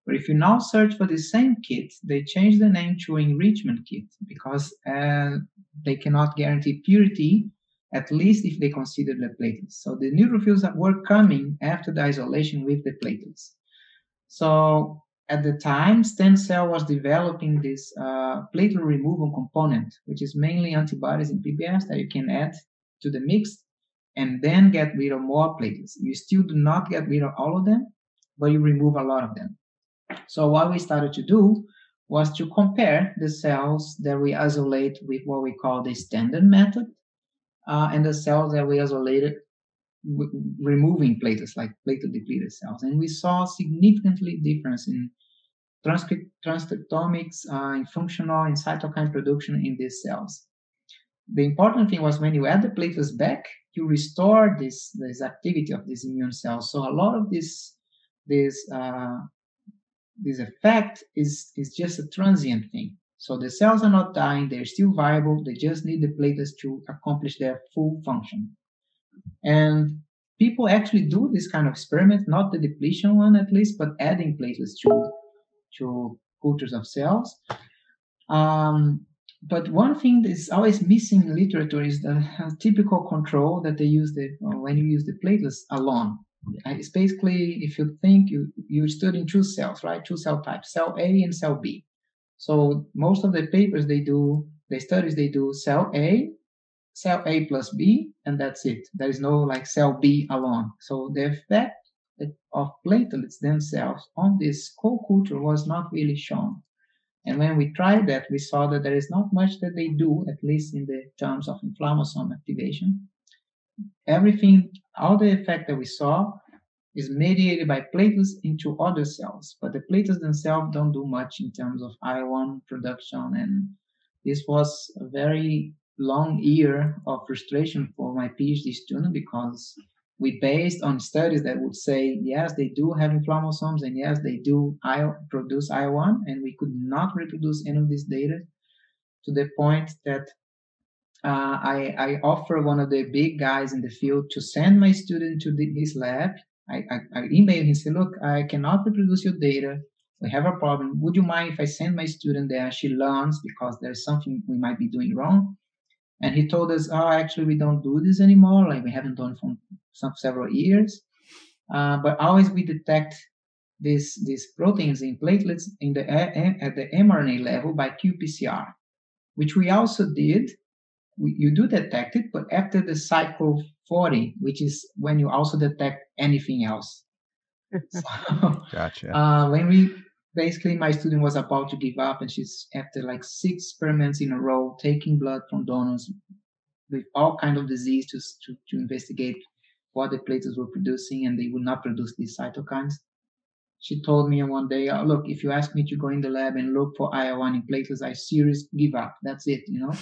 But if you now search for the same kit, they changed the name to enrichment kit because uh, they cannot guarantee purity, at least if they consider the platelets. So the neutrophils were coming after the isolation with the platelets. So at the time, stem cell was developing this uh, platelet removal component, which is mainly antibodies in PBS that you can add to the mix and then get rid of more platelets. You still do not get rid of all of them, but you remove a lot of them. So what we started to do was to compare the cells that we isolate with what we call the standard method uh, and the cells that we isolated removing platelets like platelet depleted cells and we saw significantly difference in transcriptomics uh, in functional and cytokine production in these cells. The important thing was when you add the platelets back, you restore this, this activity of these immune cells. So a lot of this this uh, this effect is is just a transient thing. So the cells are not dying; they're still viable. They just need the platelets to accomplish their full function. And people actually do this kind of experiment, not the depletion one at least, but adding platelets to to cultures of cells. Um, but one thing that is always missing in literature is the typical control that they use the, when you use the platelets alone. It's basically, if you think you, you study two cells, right? Two cell types, cell A and cell B. So most of the papers they do, the studies they do cell A, cell A plus B, and that's it. There is no like cell B alone. So the effect of platelets themselves on this co-culture was not really shown. And when we tried that, we saw that there is not much that they do, at least in the terms of inflammasome activation. Everything, all the effect that we saw is mediated by platelets into other cells, but the platelets themselves don't do much in terms of IL-1 production. And this was a very long year of frustration for my PhD student because we based on studies that would say yes they do have inflammasomes and yes they do produce IL-1 and we could not reproduce any of this data to the point that uh, I, I offer one of the big guys in the field to send my student to the, his lab. I, I, I emailed him and said, look, I cannot reproduce your data. we have a problem. Would you mind if I send my student there? She learns because there's something we might be doing wrong. And he told us, oh, actually, we don't do this anymore. Like we haven't done for some several years. Uh, but always we detect these these proteins in platelets in the at the mRNA level by qPCR, which we also did. We, you do detect it, but after the cycle 40, which is when you also detect anything else. so, gotcha. Uh, when we basically my student was about to give up, and she's after like six experiments in a row, taking blood from donors with all kind of disease to to, to investigate what the platelets were producing, and they would not produce these cytokines she told me one day, oh, look, if you ask me to go in the lab and look for IL-1 in platelets, I seriously give up. That's it, you know?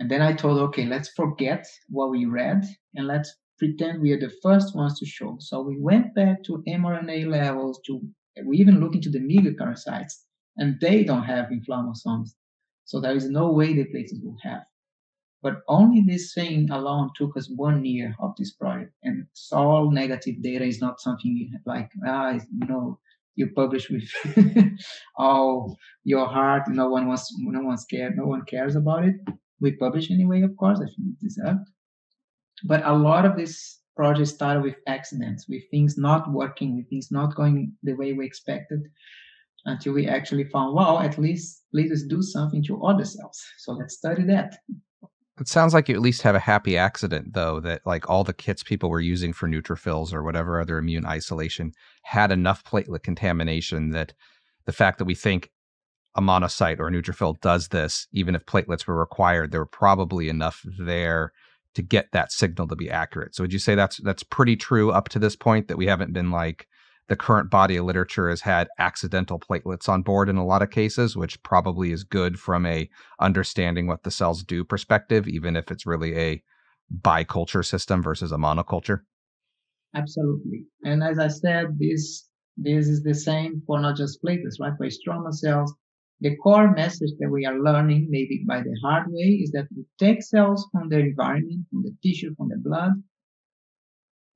And then I told, okay, let's forget what we read and let's pretend we are the first ones to show. So we went back to mRNA levels to, we even look into the megakaryocytes and they don't have inflammasomes. So there is no way the platelets will have. But only this thing alone took us one year of this project. And all negative data is not something like, ah, you know, you publish with all your heart. No one wants, no one scared, no one cares about it. We publish anyway, of course, I think it deserved. But a lot of this project started with accidents, with things not working, with things not going the way we expected until we actually found, well, at least let us do something to other cells. So let's study that. It sounds like you at least have a happy accident, though, that like all the kits people were using for neutrophils or whatever other immune isolation had enough platelet contamination that the fact that we think a monocyte or a neutrophil does this, even if platelets were required, there were probably enough there to get that signal to be accurate. So would you say that's that's pretty true up to this point that we haven't been like the current body of literature has had accidental platelets on board in a lot of cases, which probably is good from a understanding what the cells do perspective, even if it's really a biculture system versus a monoculture. Absolutely. And as I said, this this is the same for not just platelets, right? For stroma cells, the core message that we are learning, maybe by the hard way, is that we take cells from their environment, from the tissue, from the blood,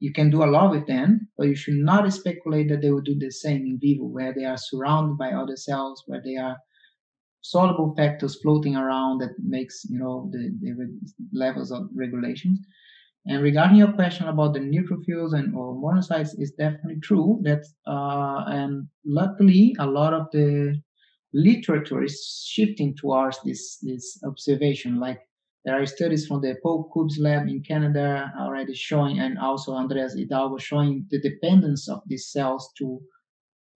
you can do a lot with them, but you should not speculate that they will do the same in vivo, where they are surrounded by other cells, where they are soluble factors floating around that makes you know the, the levels of regulations. And regarding your question about the neutrophils and or monocytes, is definitely true. That uh, and luckily a lot of the literature is shifting towards this this observation. Like there are studies from the Paul Kubes' lab in Canada already showing, and also Andreas Hidalgo showing the dependence of these cells to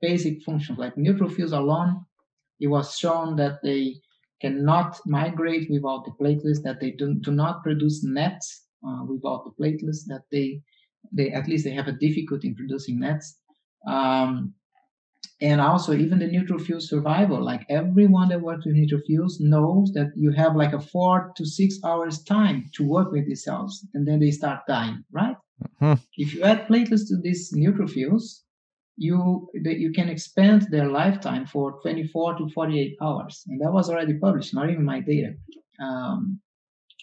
basic functions like neutrophils alone. It was shown that they cannot migrate without the platelets, that they do, do not produce NETs uh, without the platelets, that they, they at least they have a difficulty in producing NETs. Um, and also even the neutrophil survival like everyone that works with neutrophils knows that you have like a four to six hours time to work with these cells and then they start dying right? Mm-hmm. if you add platelets to these neutrophils you you can expand their lifetime for 24 to 48 hours and that was already published not even my data. Um,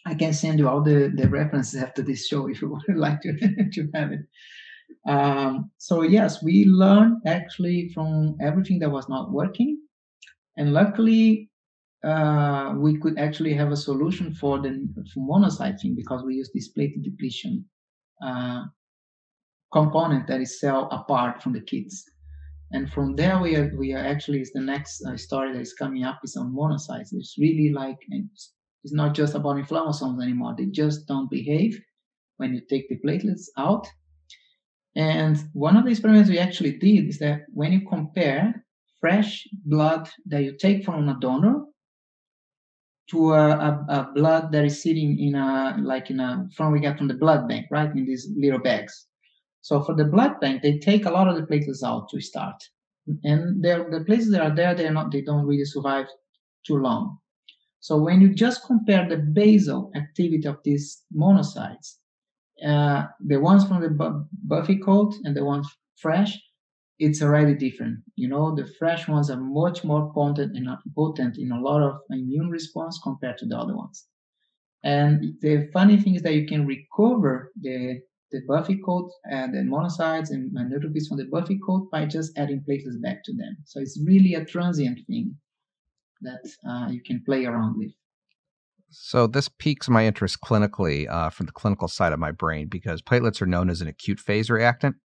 i can send you all the, the references after this show if you would like to, to have it um, so yes, we learned actually from everything that was not working, and luckily uh, we could actually have a solution for the for monocyte because we use this platelet depletion uh, component that is cell apart from the kits. And from there, we are we are actually is the next uh, story that is coming up is on monocytes. It's really like it's, it's not just about inflammasomes anymore. They just don't behave when you take the platelets out and one of the experiments we actually did is that when you compare fresh blood that you take from a donor to a, a, a, blood that is sitting in a like in a from we get from the blood bank, right? In these little bags. So for the blood bank, they take a lot of the platelets out to start, and the places that are there, they're not they don't really survive too long. So when you just compare the basal activity of these monocytes uh, the ones from the Buffy coat and the ones fresh, it's already different. You know, the fresh ones are much more potent and potent in a lot of immune response compared to the other ones. And the funny thing is that you can recover the the Buffy coat and the monocytes and neutrophils from the Buffy coat by just adding platelets back to them. So it's really a transient thing that uh, you can play around with. So this piques my interest clinically uh, from the clinical side of my brain because platelets are known as an acute phase reactant.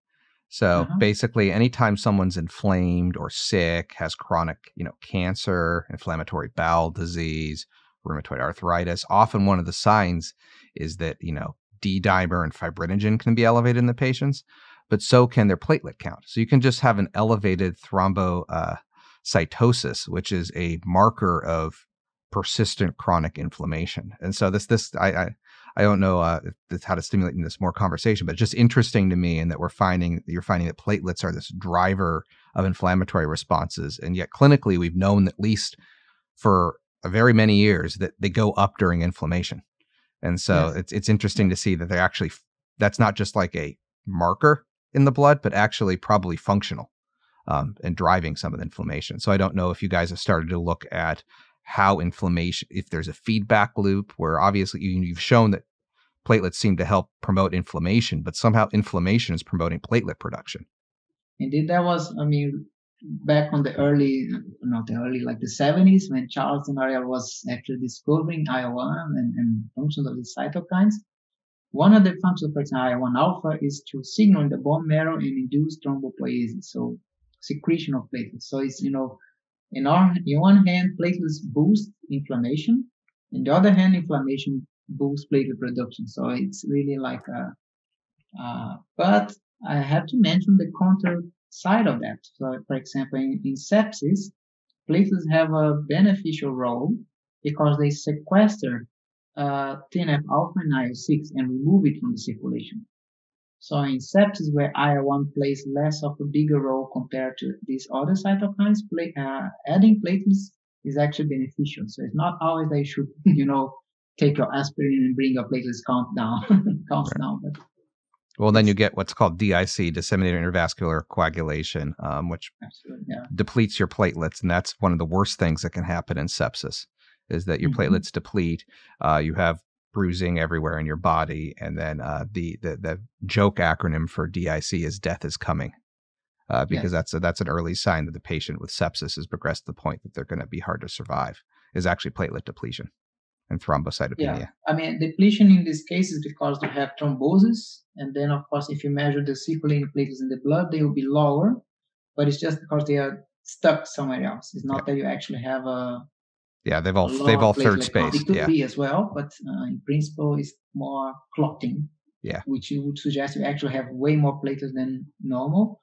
So uh-huh. basically, anytime someone's inflamed or sick, has chronic, you know, cancer, inflammatory bowel disease, rheumatoid arthritis, often one of the signs is that you know D dimer and fibrinogen can be elevated in the patients, but so can their platelet count. So you can just have an elevated thrombocytosis, uh, which is a marker of persistent chronic inflammation. And so this this I I, I don't know uh, how to stimulate in this more conversation, but just interesting to me, and that we're finding you're finding that platelets are this driver of inflammatory responses, and yet clinically we've known at least for very many years that they go up during inflammation. And so yes. it's it's interesting to see that they actually that's not just like a marker in the blood, but actually probably functional um, and driving some of the inflammation. So I don't know if you guys have started to look at how inflammation, if there's a feedback loop where obviously you, you've shown that platelets seem to help promote inflammation, but somehow inflammation is promoting platelet production. Indeed, that was, I mean, back on the early, not the early, like the 70s, when Charles Dinarello was actually discovering IL-1 and, and functions of the cytokines. One of the functions of IL-1 alpha is to signal in the bone marrow and induce thrombopoiesis, so secretion of platelets. So it's, you know, in, our, in one hand, platelets boost inflammation. In the other hand, inflammation boosts platelet production. So it's really like a, uh, but I have to mention the counter side of that. So, for example, in, in sepsis, platelets have a beneficial role because they sequester uh, TNF alpha and IL-6 and remove it from the circulation. So in sepsis where IL-1 plays less of a bigger role compared to these other cytokines, play, uh, adding platelets is actually beneficial. So it's not always that you should, you know, take your aspirin and bring your platelets count down, counts right. down. But well, then you get what's called DIC, disseminated intravascular coagulation, um, which yeah. depletes your platelets, and that's one of the worst things that can happen in sepsis. Is that your mm-hmm. platelets deplete? Uh, you have bruising everywhere in your body, and then uh, the, the the joke acronym for DIC is death is coming, uh, because yes. that's a, that's an early sign that the patient with sepsis has progressed to the point that they're going to be hard to survive. Is actually platelet depletion and thrombocytopenia. Yeah, I mean depletion in this case is because you have thrombosis, and then of course if you measure the circulating platelets in the blood, they will be lower, but it's just because they are stuck somewhere else. It's not yeah. that you actually have a yeah, they've all they've all third space. It could yeah. be as well, but uh, in principle, it's more clotting. Yeah, which you would suggest you actually have way more platelets than normal,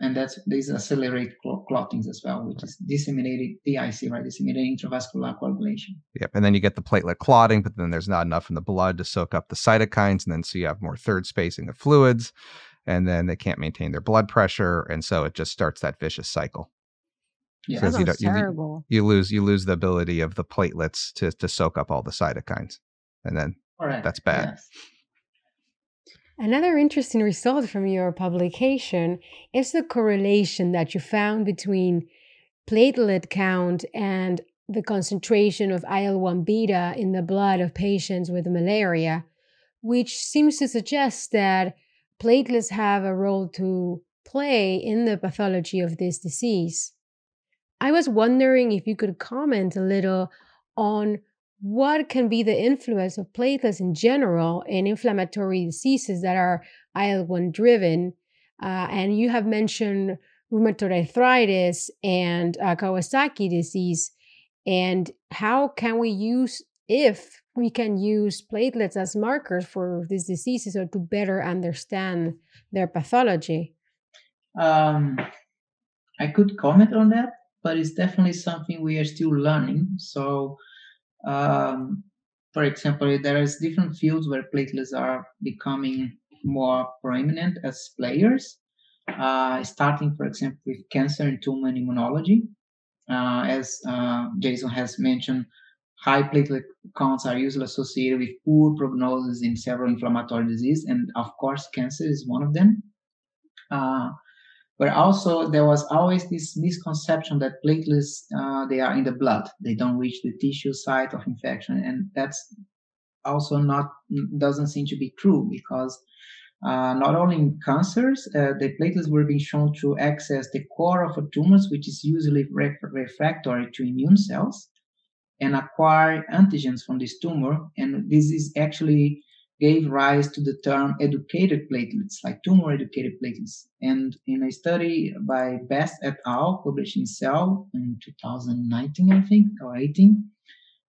and that's these accelerate clottings as well, which is disseminated DIC, right? Disseminated intravascular coagulation. Yep, and then you get the platelet clotting, but then there's not enough in the blood to soak up the cytokines, and then so you have more third spacing of fluids, and then they can't maintain their blood pressure, and so it just starts that vicious cycle. Yeah, that you, terrible. You, you, lose you lose the ability of the platelets to to soak up all the cytokines, and then that's bad. Yes. Another interesting result from your publication is the correlation that you found between platelet count and the concentration of IL 1 beta in the blood of patients with malaria, which seems to suggest that platelets have a role to play in the pathology of this disease. I was wondering if you could comment a little on what can be the influence of platelets in general in inflammatory diseases that are IL 1 driven. Uh, and you have mentioned rheumatoid arthritis and uh, Kawasaki disease. And how can we use, if we can use platelets as markers for these diseases or to better understand their pathology? Um, I could comment on that but it's definitely something we are still learning. So, um, for example, there is different fields where platelets are becoming more prominent as players. Uh, starting, for example, with cancer and tumor and immunology. Uh, as uh, Jason has mentioned, high platelet counts are usually associated with poor prognosis in several inflammatory diseases, and of course, cancer is one of them. But also there was always this misconception that platelets uh, they are in the blood they don't reach the tissue site of infection and that's also not doesn't seem to be true because Uh, not only in cancers, uh, the platelets were being shown to access the core of a tumors, which is usually ref- refractory to immune cells, and acquire antigens from this tumor. And this is actually gave rise to the term educated platelets, like tumor educated platelets. And in a study by Best et al., published in Cell in 2019, I think, or 18,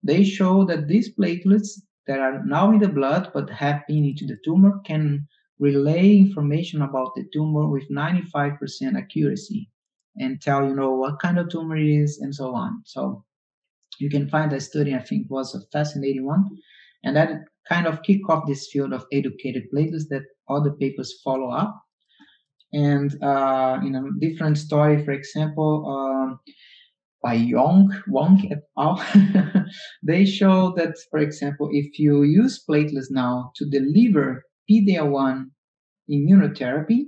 they show that these platelets that are now in the blood but have been into the tumor can relay information about the tumor with 95% accuracy and tell you know what kind of tumor it is and so on. So you can find that study, I think, was a fascinating one. And that kind of kick off this field of educated platelets that other papers follow up. And uh, in a different story, for example, um, by Young, Wong et al., they show that, for example, if you use platelets now to deliver PD-L1 immunotherapy,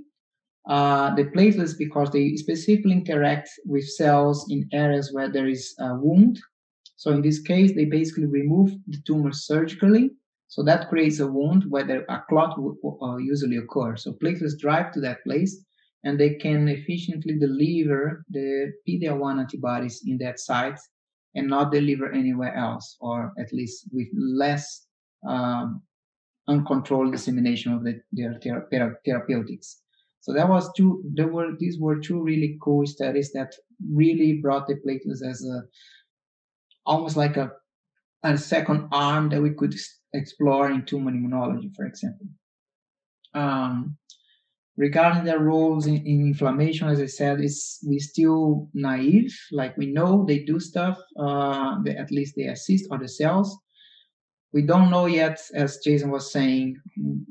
uh, the platelets, because they specifically interact with cells in areas where there is a wound. So in this case, they basically remove the tumor surgically so that creates a wound where a clot uh, usually occurs. So platelets drive to that place and they can efficiently deliver the PD-L1 antibodies in that site and not deliver anywhere else, or at least with less um, uncontrolled dissemination of the, their thera- therapeutics. So that was two. There were these were two really cool studies that really brought the platelets as a almost like a a second arm that we could explore in tumor immunology, for example. Um, regarding their roles in, in, inflammation, as I said, is we still naive. Like we know they do stuff, uh, they, at least they assist other cells. We don't know yet, as Jason was saying,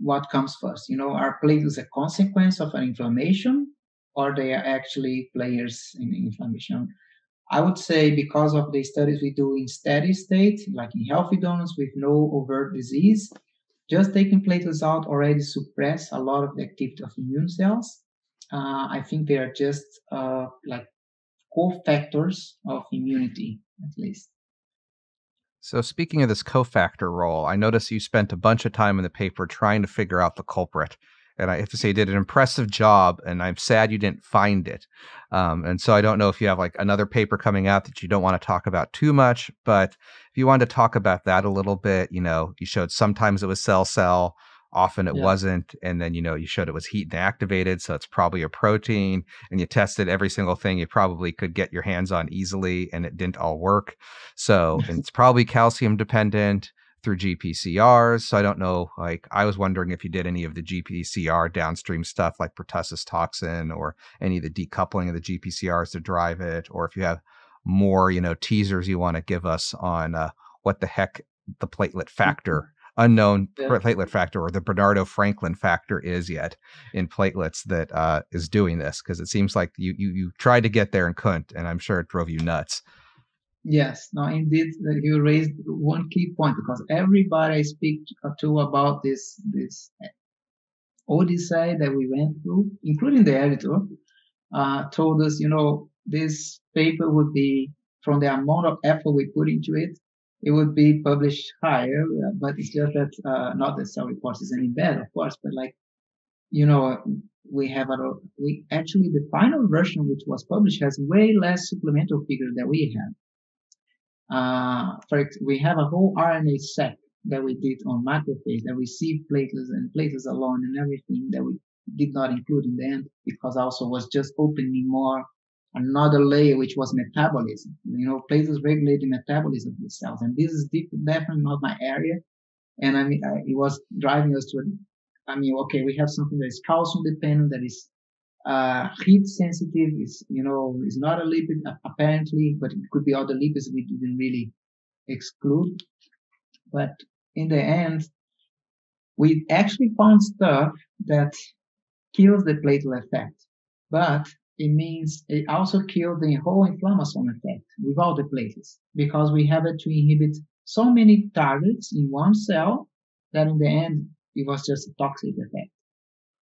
what comes first. You know, are platelets a consequence of an inflammation, or they are actually players in inflammation? I would say because of the studies we do in steady state, like in healthy donors with no overt disease, just taking platelets out already suppress a lot of the activity of immune cells. Uh, I think they are just uh, like cofactors of immunity, at least. So, speaking of this cofactor role, I notice you spent a bunch of time in the paper trying to figure out the culprit and I have to say, you did an impressive job. And I'm sad you didn't find it. Um, and so I don't know if you have like another paper coming out that you don't want to talk about too much, but if you wanted to talk about that a little bit, you know, you showed sometimes it was cell cell, often it yeah. wasn't, and then you know you showed it was heat activated, so it's probably a protein, and you tested every single thing you probably could get your hands on easily, and it didn't all work. So it's probably calcium dependent through GPCRs. So I don't know. Like I was wondering if you did any of the GPCR downstream stuff like pertussis toxin or any of the decoupling of the GPCRs to drive it, or if you have more, you know, teasers you want to give us on uh, what the heck the platelet factor, unknown yeah. platelet factor, or the Bernardo Franklin factor is yet in platelets that uh, is doing this because it seems like you you you tried to get there and couldn't, and I'm sure it drove you nuts. Yes, no, indeed, you raised one key point because everybody I speak to about this this odyssey that we went through, including the editor, uh, told us, you know, this paper would be from the amount of effort we put into it, it would be published higher. But it's just that uh, not that Cell Reports is any better, of course, but like you know, we have a we actually the final version which was published has way less supplemental figures than we have. Uh, for we have a whole RNA set that we did on macrophage that received platelets and platelets alone and everything that we did not include in the end because also was just opening more another layer which was metabolism. You know, platelets the metabolism of the cells, and this is deep, definitely not my area. And I mean, I, it was driving us to. I mean, okay, we have something that is calcium dependent, that is uh, heat sensitive is, you know, is not a lipid apparently, but it could be other lipids we didn't really exclude. But in the end, we actually found stuff that kills the platelet effect, but it means it also kills the whole inflammasome effect without the platelets because we have it to inhibit so many targets in one cell that in the end it was just a toxic effect.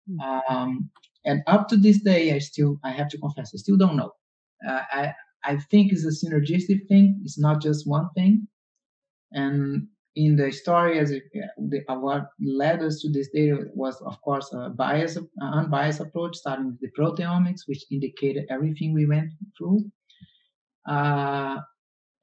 Hmm. Um, and up to this day, I still, I have to confess, I still don't know. Uh, I, I think it's a synergistic thing. It's not just one thing. And in the story, as it, the, what led us to this data was, of course, a bias, an unbiased approach, starting with the proteomics, which indicated everything we went through. Uh,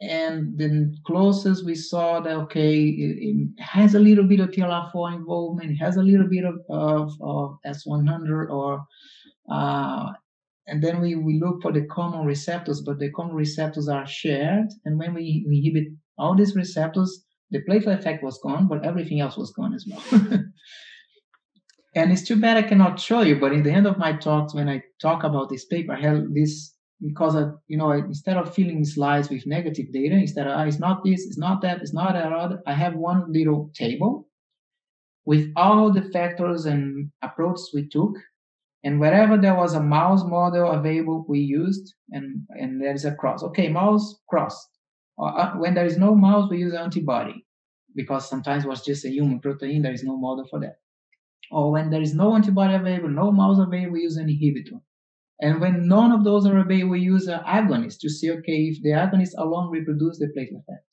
and then closest we saw that okay, it, it, has a little bit of TLR4 involvement, it has a little bit of, of, of S100 or uh, and then we, we look for the common receptors, but the common receptors are shared. And when we, we inhibit all these receptors, the platelet effect was gone, but everything else was gone as well. and it's too bad I cannot show you, but in the end of my talks, when I talk about this paper, I have this because I, you know, instead of filling slides with negative data, instead of ah, it's not this, it's not that, it's not that other, I have one little table with all the factors and approaches we took and wherever there was a mouse model available, we used, and, and there's a cross. Okay, mouse cross. Uh, when there is no mouse, we use antibody because sometimes it was just a human protein. There is no model for that. Or when there is no antibody available, no mouse available, we use an inhibitor. And when none of those are available, we use an agonist to see, okay, if the agonist alone reproduce the platelet effect.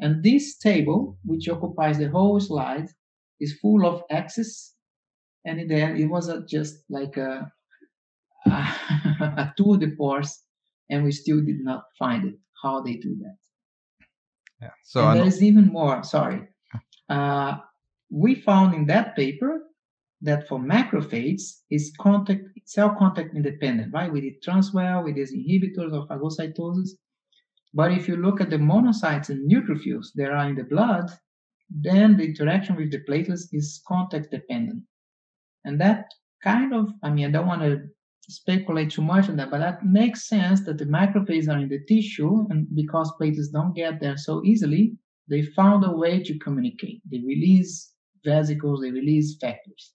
And this table, which occupies the whole slide, is full of axes. and in the end it was just like a, a, a tour de force and we still did not find it how they do that yeah so and there's even more sorry uh, we found in that paper that for macrophages is contact cell contact independent right we did transwell with these inhibitors of phagocytosis but if you look at the monocytes and neutrophils that are in the blood then the interaction with the platelets is contact dependent and that kind of, I mean, I don't want to speculate too much on that, but that makes sense that the macrophages are in the tissue, and because platelets don't get there so easily, they found a way to communicate. They release vesicles, they release factors.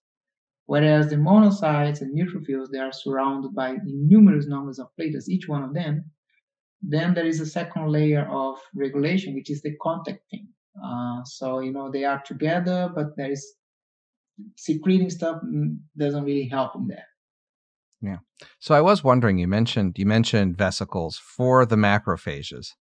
Whereas the monocytes and neutrophils, they are surrounded by numerous numbers of platelets, each one of them. Then there is a second layer of regulation, which is the contact thing. Uh, so, you know, they are together, but there is secreting stuff mm, doesn't really help them there. Yeah. So I was wondering, you mentioned you mentioned vesicles for the macrophages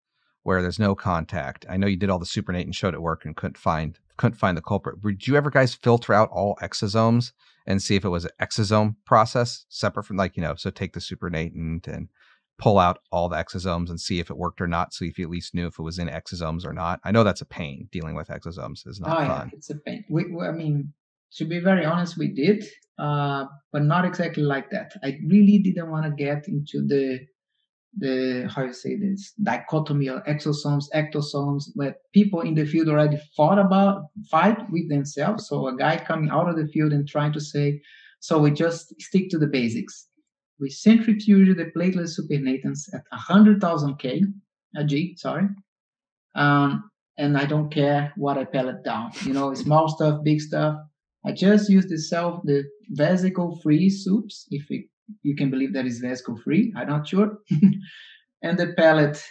where there's no contact. I know you did all the supernate and showed it work and couldn't find couldn't find the culprit. Did you ever guys filter out all exosomes and see if it was an exosome process separate from like, you know, so take the supernatant and pull out all the exosomes and see if it worked or not. So if you at least knew if it was in exosomes or not. I know that's a pain. Dealing with exosomes is not oh, fun. Yeah, it's a pain. We, I mean, to be very honest, we did, uh, but not exactly like that. I really didn't want to get into the the how you say this dichotomy of exosomes, ectosomes, where people in the field already fought about fight with themselves. So a guy coming out of the field and trying to say, so we just stick to the basics. We centrifuge the platelet supernatants at 100,000 K, a uh, sorry. Um, and I don't care what I pellet down. You know, small stuff, big stuff. I just use the self the vesicle free soups, if it, you can believe that is vesicle free. I'm not sure. and the pellet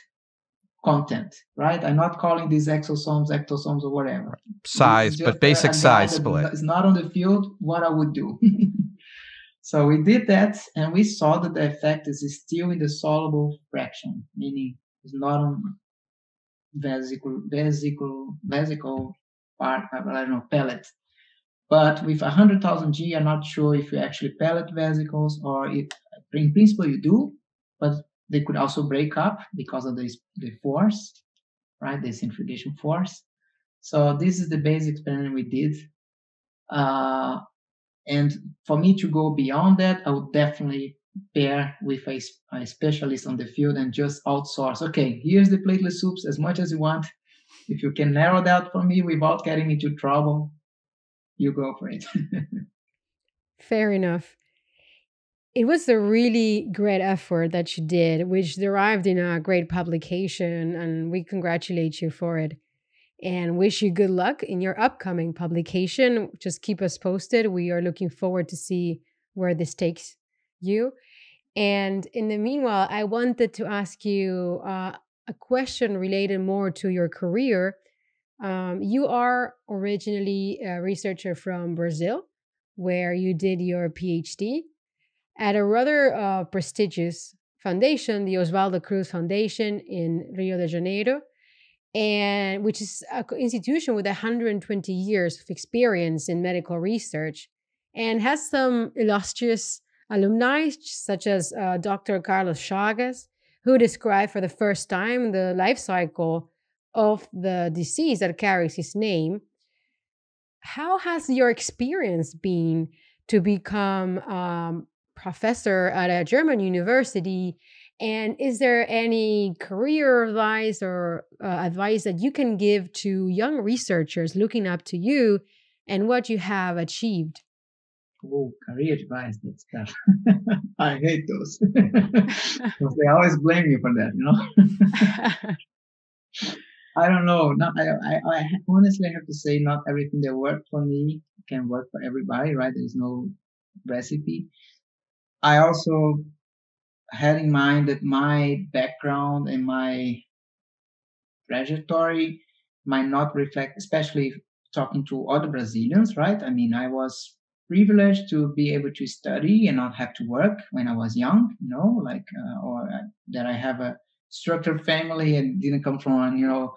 content, right? I'm not calling these exosomes, ectosomes, or whatever. Size, but basic size split. It's not on the field what I would do. so we did that, and we saw that the effect is still in the soluble fraction, meaning it's not on vesicle, vesicle, vesicle part. I don't know, pellet but with 100,000 G, I'm not sure if you actually pellet vesicles or if, in principle you do, but they could also break up because of the, the force, right? The centrifugation force. So this is the basic experiment we did. Uh, and for me to go beyond that, I would definitely pair with a, a, specialist on the field and just outsource. Okay, here's the platelet soups as much as you want. If you can narrow that for me without getting into trouble, you go for it. Fair enough. It was a really great effort that you did, which derived in a great publication, and we congratulate you for it and wish you good luck in your upcoming publication. Just keep us posted. We are looking forward to see where this takes you. And in the meanwhile, I wanted to ask you uh, a question related more to your career um, you are originally a researcher from Brazil, where you did your PhD at a rather uh, prestigious foundation, the Oswaldo Cruz Foundation in Rio de Janeiro. and which is an institution with 120 years of experience in medical research and has some illustrious alumni such as uh, Dr. Carlos Chagas, who described for the first time the life cycle of the disease that carries his name. How has your experience been to become um, professor at a German university? And is there any career advice or uh, advice that you can give to young researchers looking up to you and what you have achieved? Oh, career advice, that's tough. I hate those. because they always blame you for that, you know? I don't know. Not, I, I, I honestly have to say, not everything that worked for me can work for everybody, right? There's no recipe. I also had in mind that my background and my trajectory might not reflect, especially talking to other Brazilians, right? I mean, I was privileged to be able to study and not have to work when I was young, you know, like, uh, or uh, that I have a structured family and didn't come from, you know,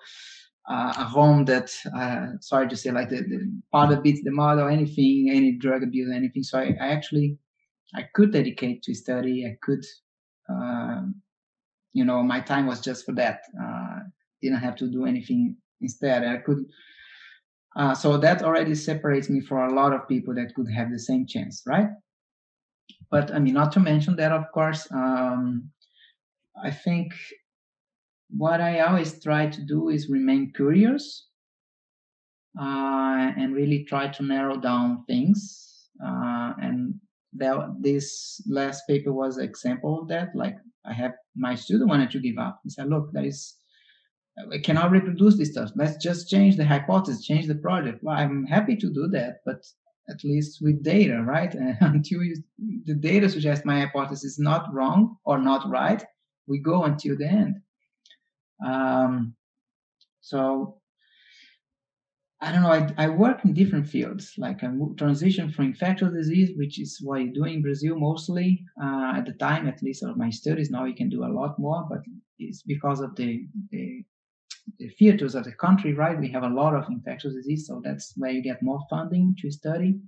uh, a home that, uh, sorry to say, like the, the father beats the mother anything, any drug abuse, anything. So I, I actually, I could dedicate to study. I could, um, you know, my time was just for that. Uh, didn't have to do anything instead. I could. Uh, so that already separates me from a lot of people that could have the same chance, right? But I mean, not to mention that, of course, um, I think what I always try to do is remain curious uh, and really try to narrow down things. Uh, and that this last paper was an example of that. Like I have my student wanted to give up. He said, "Look, that is." We cannot reproduce this stuff. Let's just change the hypothesis, change the project. Well, I'm happy to do that, but at least with data, right? until you, the data suggests my hypothesis is not wrong or not right, we go until the end. Um, so I don't know. I, I work in different fields. Like I transition from infectious disease, which is what you do in Brazil mostly uh, at the time, at least of my studies. Now you can do a lot more, but it's because of the, the the theaters of the country, right? We have a lot of infectious disease, so that's where you get more funding to study.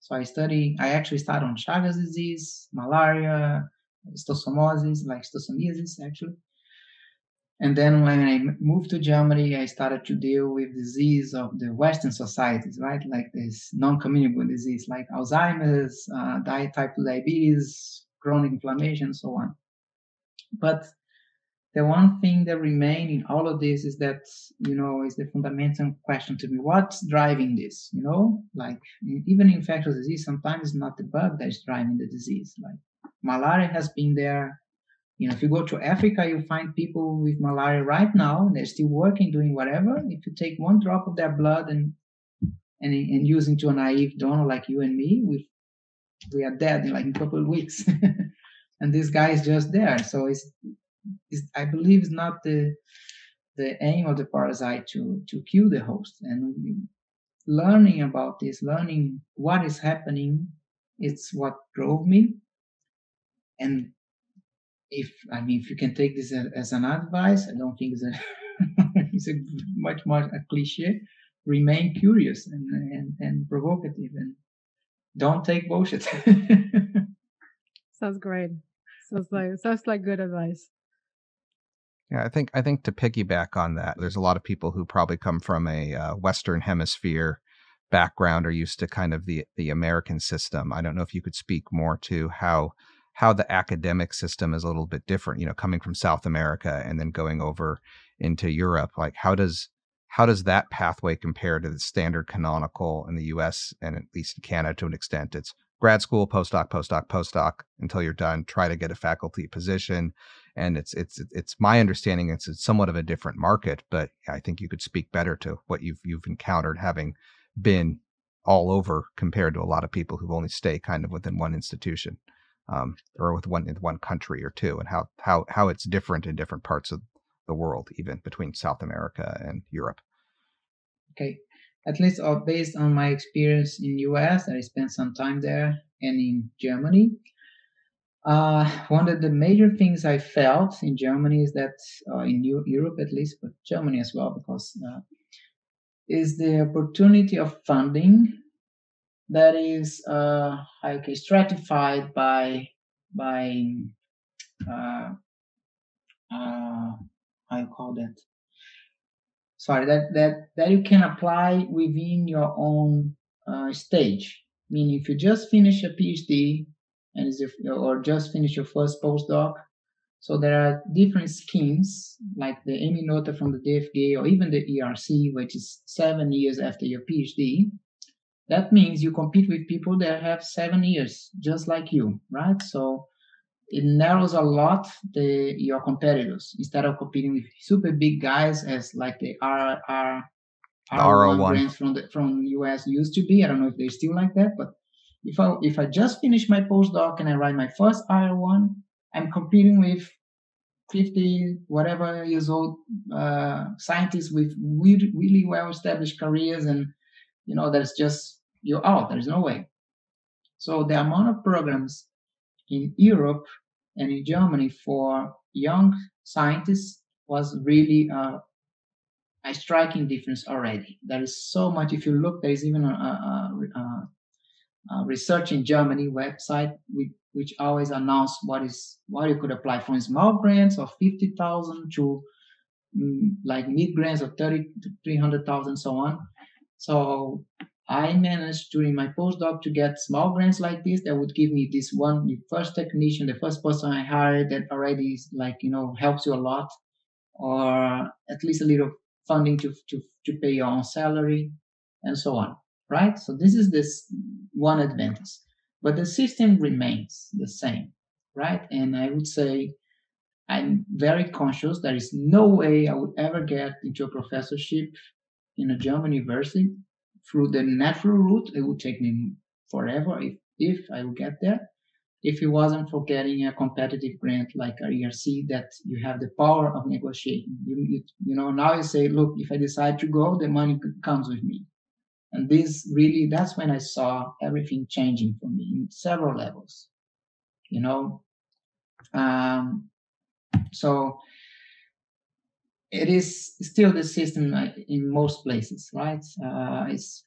So I study. I actually start on Chagas disease, malaria, schistosomosis, like schistosomiasis, actually. And then when I moved to Germany, I started to deal with disease of the Western societies, right? Like this non-communicable disease, like Alzheimer's, uh, type 2 diabetes, chronic inflammation, so on. But the one thing that remained in all of this is that, you know, is the fundamental question to me, what's driving this? You know, like even infectious disease, sometimes it's not the bug that's driving the disease. Like malaria has been there you know, if you go to Africa, you find people with malaria right now, and they're still working, doing whatever. If you take one drop of their blood and and, and using to a naive donor like you and me, we we are dead in like a couple of weeks. and this guy is just there. So it's, it's I believe it's not the the aim of the parasite to to kill the host. And learning about this, learning what is happening, it's what drove me. And if I mean, if you can take this as, as an advice, I don't think it's a it's a much more a cliche. Remain curious and and, and provocative, and don't take bullshit. sounds great. Sounds like sounds like good advice. Yeah, I think I think to piggyback on that, there's a lot of people who probably come from a uh, Western Hemisphere background, are used to kind of the the American system. I don't know if you could speak more to how how the academic system is a little bit different you know coming from south america and then going over into europe like how does how does that pathway compare to the standard canonical in the us and at least in canada to an extent? It's grad school postdoc postdoc postdoc until you're done try to get a faculty position. And it's it's it's my understanding it's, it's somewhat of a different market but i think you could speak better to what you've you've encountered having been all over compared to a lot of people who only stay kind of within one institution um, or with one in one country or two, and how how how it's different in different parts of the world, even between South America and Europe. Okay, at least uh, based on my experience in US, I spent some time there, and in Germany. Uh, one of the major things I felt in Germany is that, uh, in Europe at least, but Germany as well, because uh, is the opportunity of funding that is uh, okay, stratified by by uh, uh, how you call that? Sorry, that that that you can apply within your own uh, stage. Meaning, if you just finish a PhD and if, or just finish your first postdoc, so there are different schemes like the Emmy Noether from the DFG or even the ERC, which is seven years after your PhD. That means you compete with people that have seven years, just like you, right? So it narrows a lot the your competitors instead of competing with super big guys as like the R R R1 brands from the from US used to be. I don't know if they're still like that, but if I if I just finish my postdoc and I write my first R1, I'm competing with 50 whatever years old uh, scientists with really, really well established careers and you know there's just you're out there's no way so the amount of programs in europe and in germany for young scientists was really uh, a striking difference already there is so much if you look there is even a, a, a, a research in germany website which always announce what is what you could apply from small grants of 50,000 to um, like mid grants of 30 to 300,000 so on. So I managed during my postdoc to get small grants like this that would give me this one the first technician, the first person I hired that already is like, you know, helps you a lot or at least a little funding to, to, to pay your own salary and so on. Right. So this is this one advantage but the system remains the same, right? And I would say I'm very conscious there is no way I would ever get into a professorship in a German university through the natural route. It would take me forever if, if I would get there. If it wasn't for getting a competitive grant like ERC that you have the power of negotiating. You, you, you know, now you say, look, if I decide to go, the money comes with me. And this really, that's when I saw everything changing for me in several levels, you know. Um, so it is still the system in most places, right? Uh, it's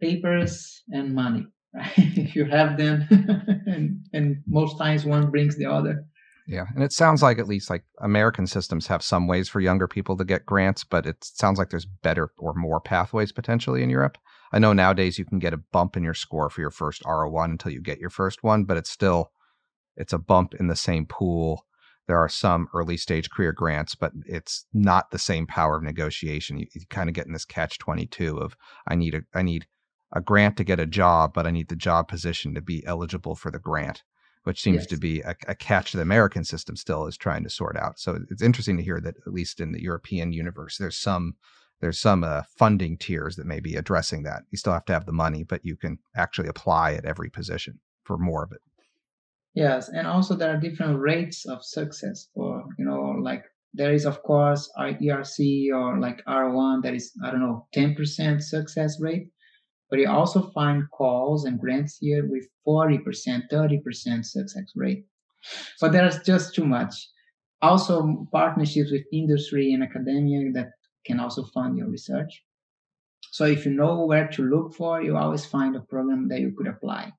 papers and money, right? if you have them, and, and most times one brings the other. Yeah, and it sounds like at least like American systems have some ways for younger people to get grants, but it sounds like there's better or more pathways potentially in Europe. I know nowadays you can get a bump in your score for your first R01 until you get your first one, but it's still it's a bump in the same pool. There are some early stage career grants, but it's not the same power of negotiation. You, you kind of get in this catch 22 of I need a I need a grant to get a job, but I need the job position to be eligible for the grant which seems yes. to be a, a, catch the American system still is trying to sort out. So it's interesting to hear that at least in the European universe, there's some there's some uh, funding tiers that may be addressing that. You still have to have the money, but you can actually apply at every position for more of it. Yes, and also there are different rates of success for you know like there is of course our ERC or like R1 that is I don't know 10% success rate but you also find calls and grants here with 40%, 30% success rate. But there's just too much. Also, partnerships with industry and academia that can also fund your research. So if you know where to look for, you always find a program that you could apply.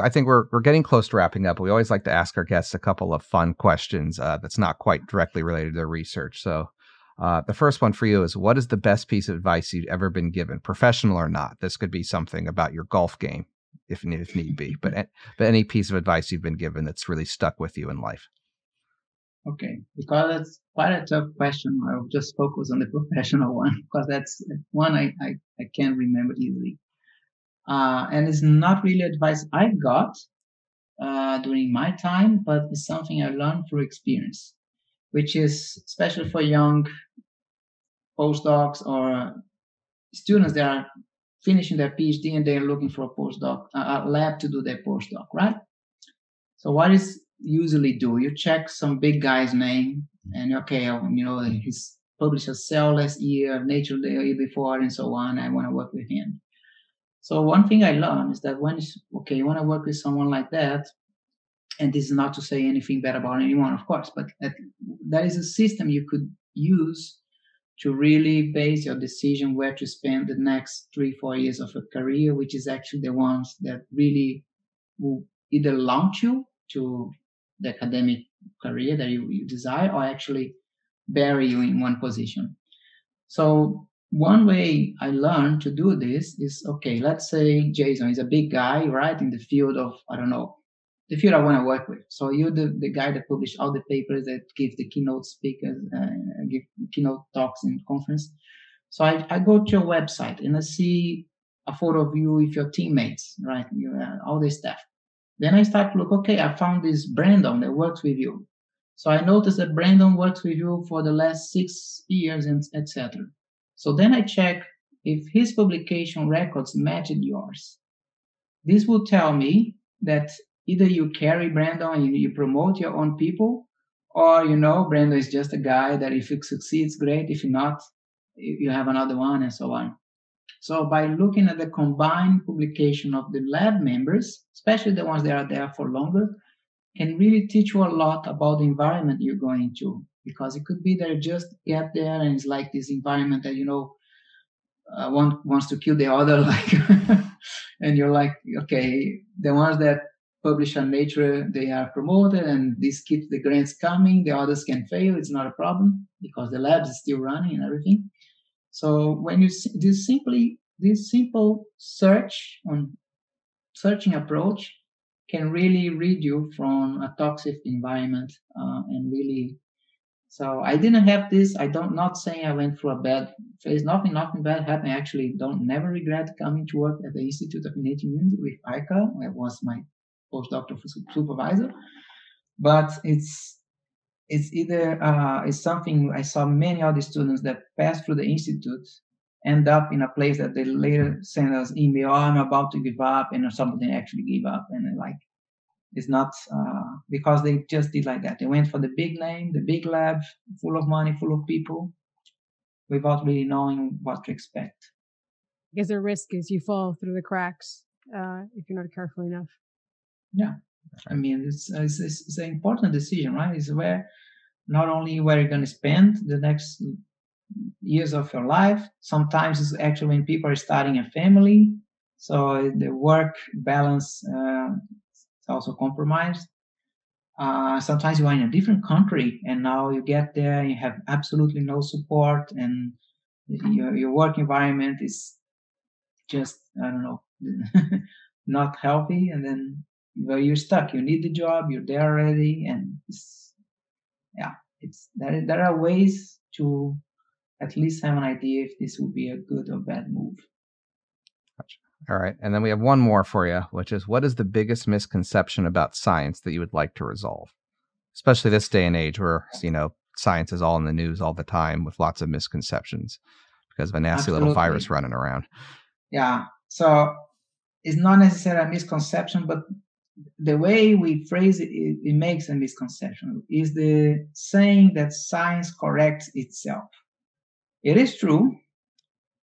I think we're we're getting close to wrapping up. We always like to ask our guests a couple of fun questions uh, that's not quite directly related to their research. So uh, the first one for you is what is the best piece of advice you've ever been given, professional or not? This could be something about your golf game, if if need be, but but any piece of advice you've been given that's really stuck with you in life. Okay, because that's quite a tough question. I'll just focus on the professional one because that's one I I, I can't remember easily. Uh, and it's not really advice I got uh, during my time, but it's something I learned through experience which is especially for young postdocs or students that are finishing their PhD and they're looking for a postdoc, a lab to do their postdoc, right? So what is usually do? You check some big guy's name and okay, oh, you know, he's published a cell last year, Nature the year before, and so on. I want to work with him. So one thing I learned is that when okay, you want to work with someone like that, and this is not to say anything bad about anyone, of course, but that, that is a system you could use to really base your decision where to spend the next three, four years of a career, which is actually the ones that really will either launch you to the academic career that you, you desire or actually bury you in one position. So one way I learned to do this is okay, let's say Jason is a big guy, right, in the field of, I don't know, the field I want to work with. So you're the, the guy that publish all the papers that give the keynote speakers, uh, give keynote talks in conference. So I, I go to your website and I see a photo of you with your teammates, right? You, uh, all this stuff. Then I start to look, okay, I found this Brandon that works with you. So I noticed that Brandon works with you for the last six years and etc. So then I check if his publication records matched yours. This will tell me that either you carry Brandon and you, you promote your own people, or you know Brandon is just a guy that if it succeeds, great. If not, you have another one and so on. So by looking at the combined publication of the lab members, especially the ones that are there for longer, can really teach you a lot about the environment you're going to. Because it could be you just get there and it's like this environment that you know uh, one wants to kill the other, like, and you're like, okay, the ones that publish on Nature, they are promoted, and this keeps the grants coming. The others can fail; it's not a problem because the labs is still running and everything. So when you this simply this simple search on searching approach can really rid you from a toxic environment uh, and really so I didn't have this. I don't not saying I went through a bad phase. Nothing, nothing bad happened. I actually don't never regret coming to work at the Institute of Innate Immunity with Eicke. That was my postdoctoral supervisor. But it's it's either uh, it's something I saw many other students that pass through the institute end up in a place that they later send us email, oh, I'm about to give up, and somebody actually gave up, and like it's not uh, because they just did like that. They went for the big name, the big lab, full of money, full of people, without really knowing what to expect. Guess the risk is you fall through the cracks uh, if you're not careful enough. Yeah, I mean, it's, it's, it's an important decision, right? It's where not only where you're going to spend the next years of your life. Sometimes it's actually when people are starting a family, so the work balance uh, is also compromised. Uh, sometimes you are in a different country and now you get there you have absolutely no support and your, your work environment is just i don't know not healthy and then well, you're stuck. You need the job. You're there already, and it's, yeah, it's there. There are ways to at least have an idea if this would be a good or bad move. All right, and then we have one more for you, which is what is the biggest misconception about science that you would like to resolve, especially this day and age where you know science is all in the news all the time with lots of misconceptions because of a nasty Absolutely. little virus running around. Yeah, so it's not necessarily a misconception, but the way we phrase it, it, it makes a misconception. Is the saying that science corrects itself. It is true,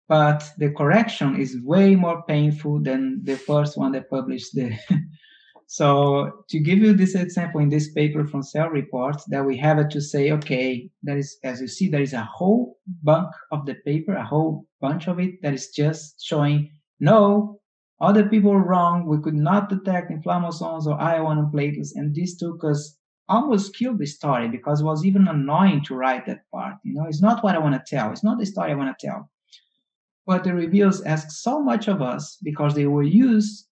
but the correction is way more painful than the first one that published the. so to give you this example in this paper from Cell Reports, that we have to say, okay, there is, as you see, there is a whole bunk of the paper, a whole bunch of it that is just showing no, other people were wrong. We could not detect inflammasomes or IL-1 platelets, and this took us almost killed the story because it was even annoying to write that part. You know, it's not what I want to tell. It's not the story I want to tell. But the reviews ask so much of us because they were used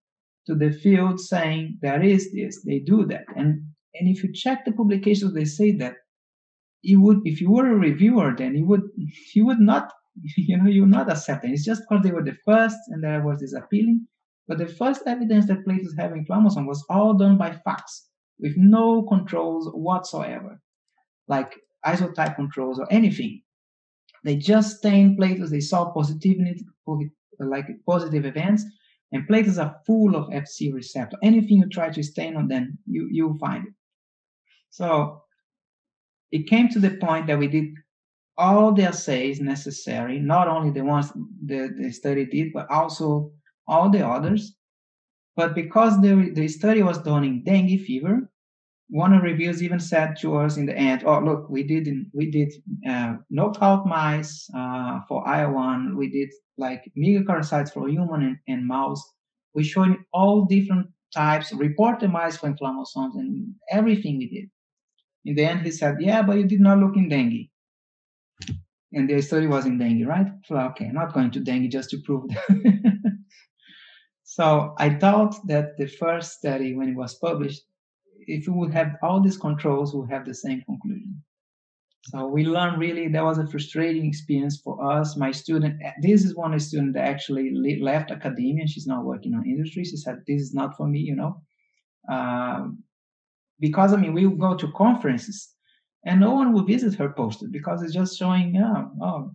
to the field saying there is this, they do that. And and if you check the publications, they say that you would if you were a reviewer, then you would you would not you know you would not accept it. It's just because they were the first and there was this appealing. But the first evidence that platelets have inflammation was all done by FACS with no controls whatsoever, like isotype controls or anything. They just stained platelets. They saw positivity, like positive events, and platelets are full of FC receptor. Anything you try to stain on them, you you'll find it. So it came to the point that we did all the assays necessary, not only the ones the, the study did, but also all the others. But because the, the study was done in dengue fever, one of the reviews even said to us in the end, "Oh, look, we did we did uh, knockout mice uh, for IL-1. We did like megakaryocytes for human and, and mouse. We showed all different types, reported mice for inflammasomes, and everything we did. In the end, he said, "Yeah, but you did not look in dengue." And the study was in dengue, right? Okay, I'm not going to dengue just to prove that. so I thought that the first study, when it was published, if we would have all these controls, we would have the same conclusion. So we learned really that was a frustrating experience for us. My student, this is one student that actually left academia. She's not working on industry. She said, "This is not for me," you know, um, because I mean we go to conferences and no one will visit her poster because it's just showing, yeah, oh,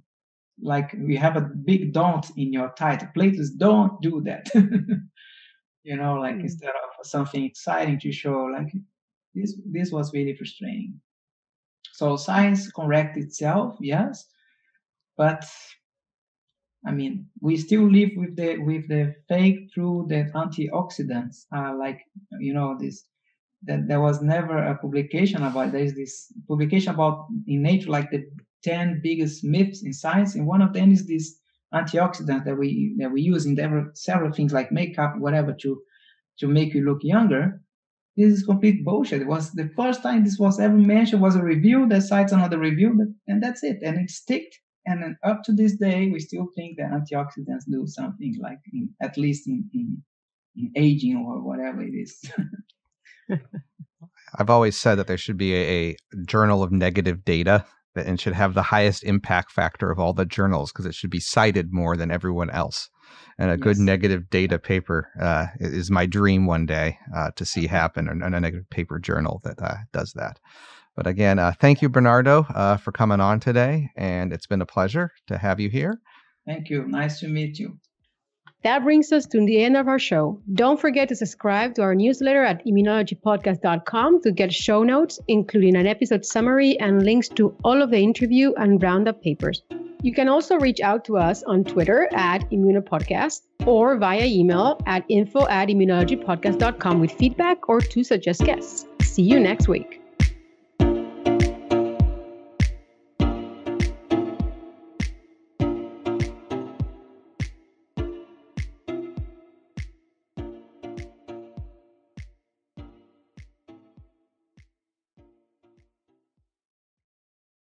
like we have a big don't in your title. Please don't do that. you know, like mm. instead of something exciting to show, like this this was really frustrating. So science correct itself, yes, but I mean, we still live with the with the fake through the antioxidants, uh, like you know this that there was never a publication about there's this publication about in nature like the 10 biggest myths in science and one of them is this antioxidant that we that we use in several, several things like makeup whatever to to make you look younger this is complete bullshit. It was the first time this was ever mentioned was a review that cites another review and that's it. And it sticked. And up to this day we still think that antioxidants do something like in, at least in, in in aging or whatever it is. I've always said that there should be a, a, journal of negative data and should have the highest impact factor of all the journals because it should be cited more than everyone else. And a yes. good negative data paper uh, is my dream one day uh, to see happen, and a negative paper journal that uh, does that. But again, uh, thank you, Bernardo, uh, for coming on today, and it's been a pleasure to have you here. Thank you. Nice to meet you. That brings us to the end of our show. Don't forget to subscribe to our newsletter at immunologypodcast.com to get show notes, including an episode summary and links to all of the interview and roundup papers. You can also reach out to us on Twitter at Immunopodcast or via email at info at immunologypodcast.com with feedback or to suggest guests. See you next week.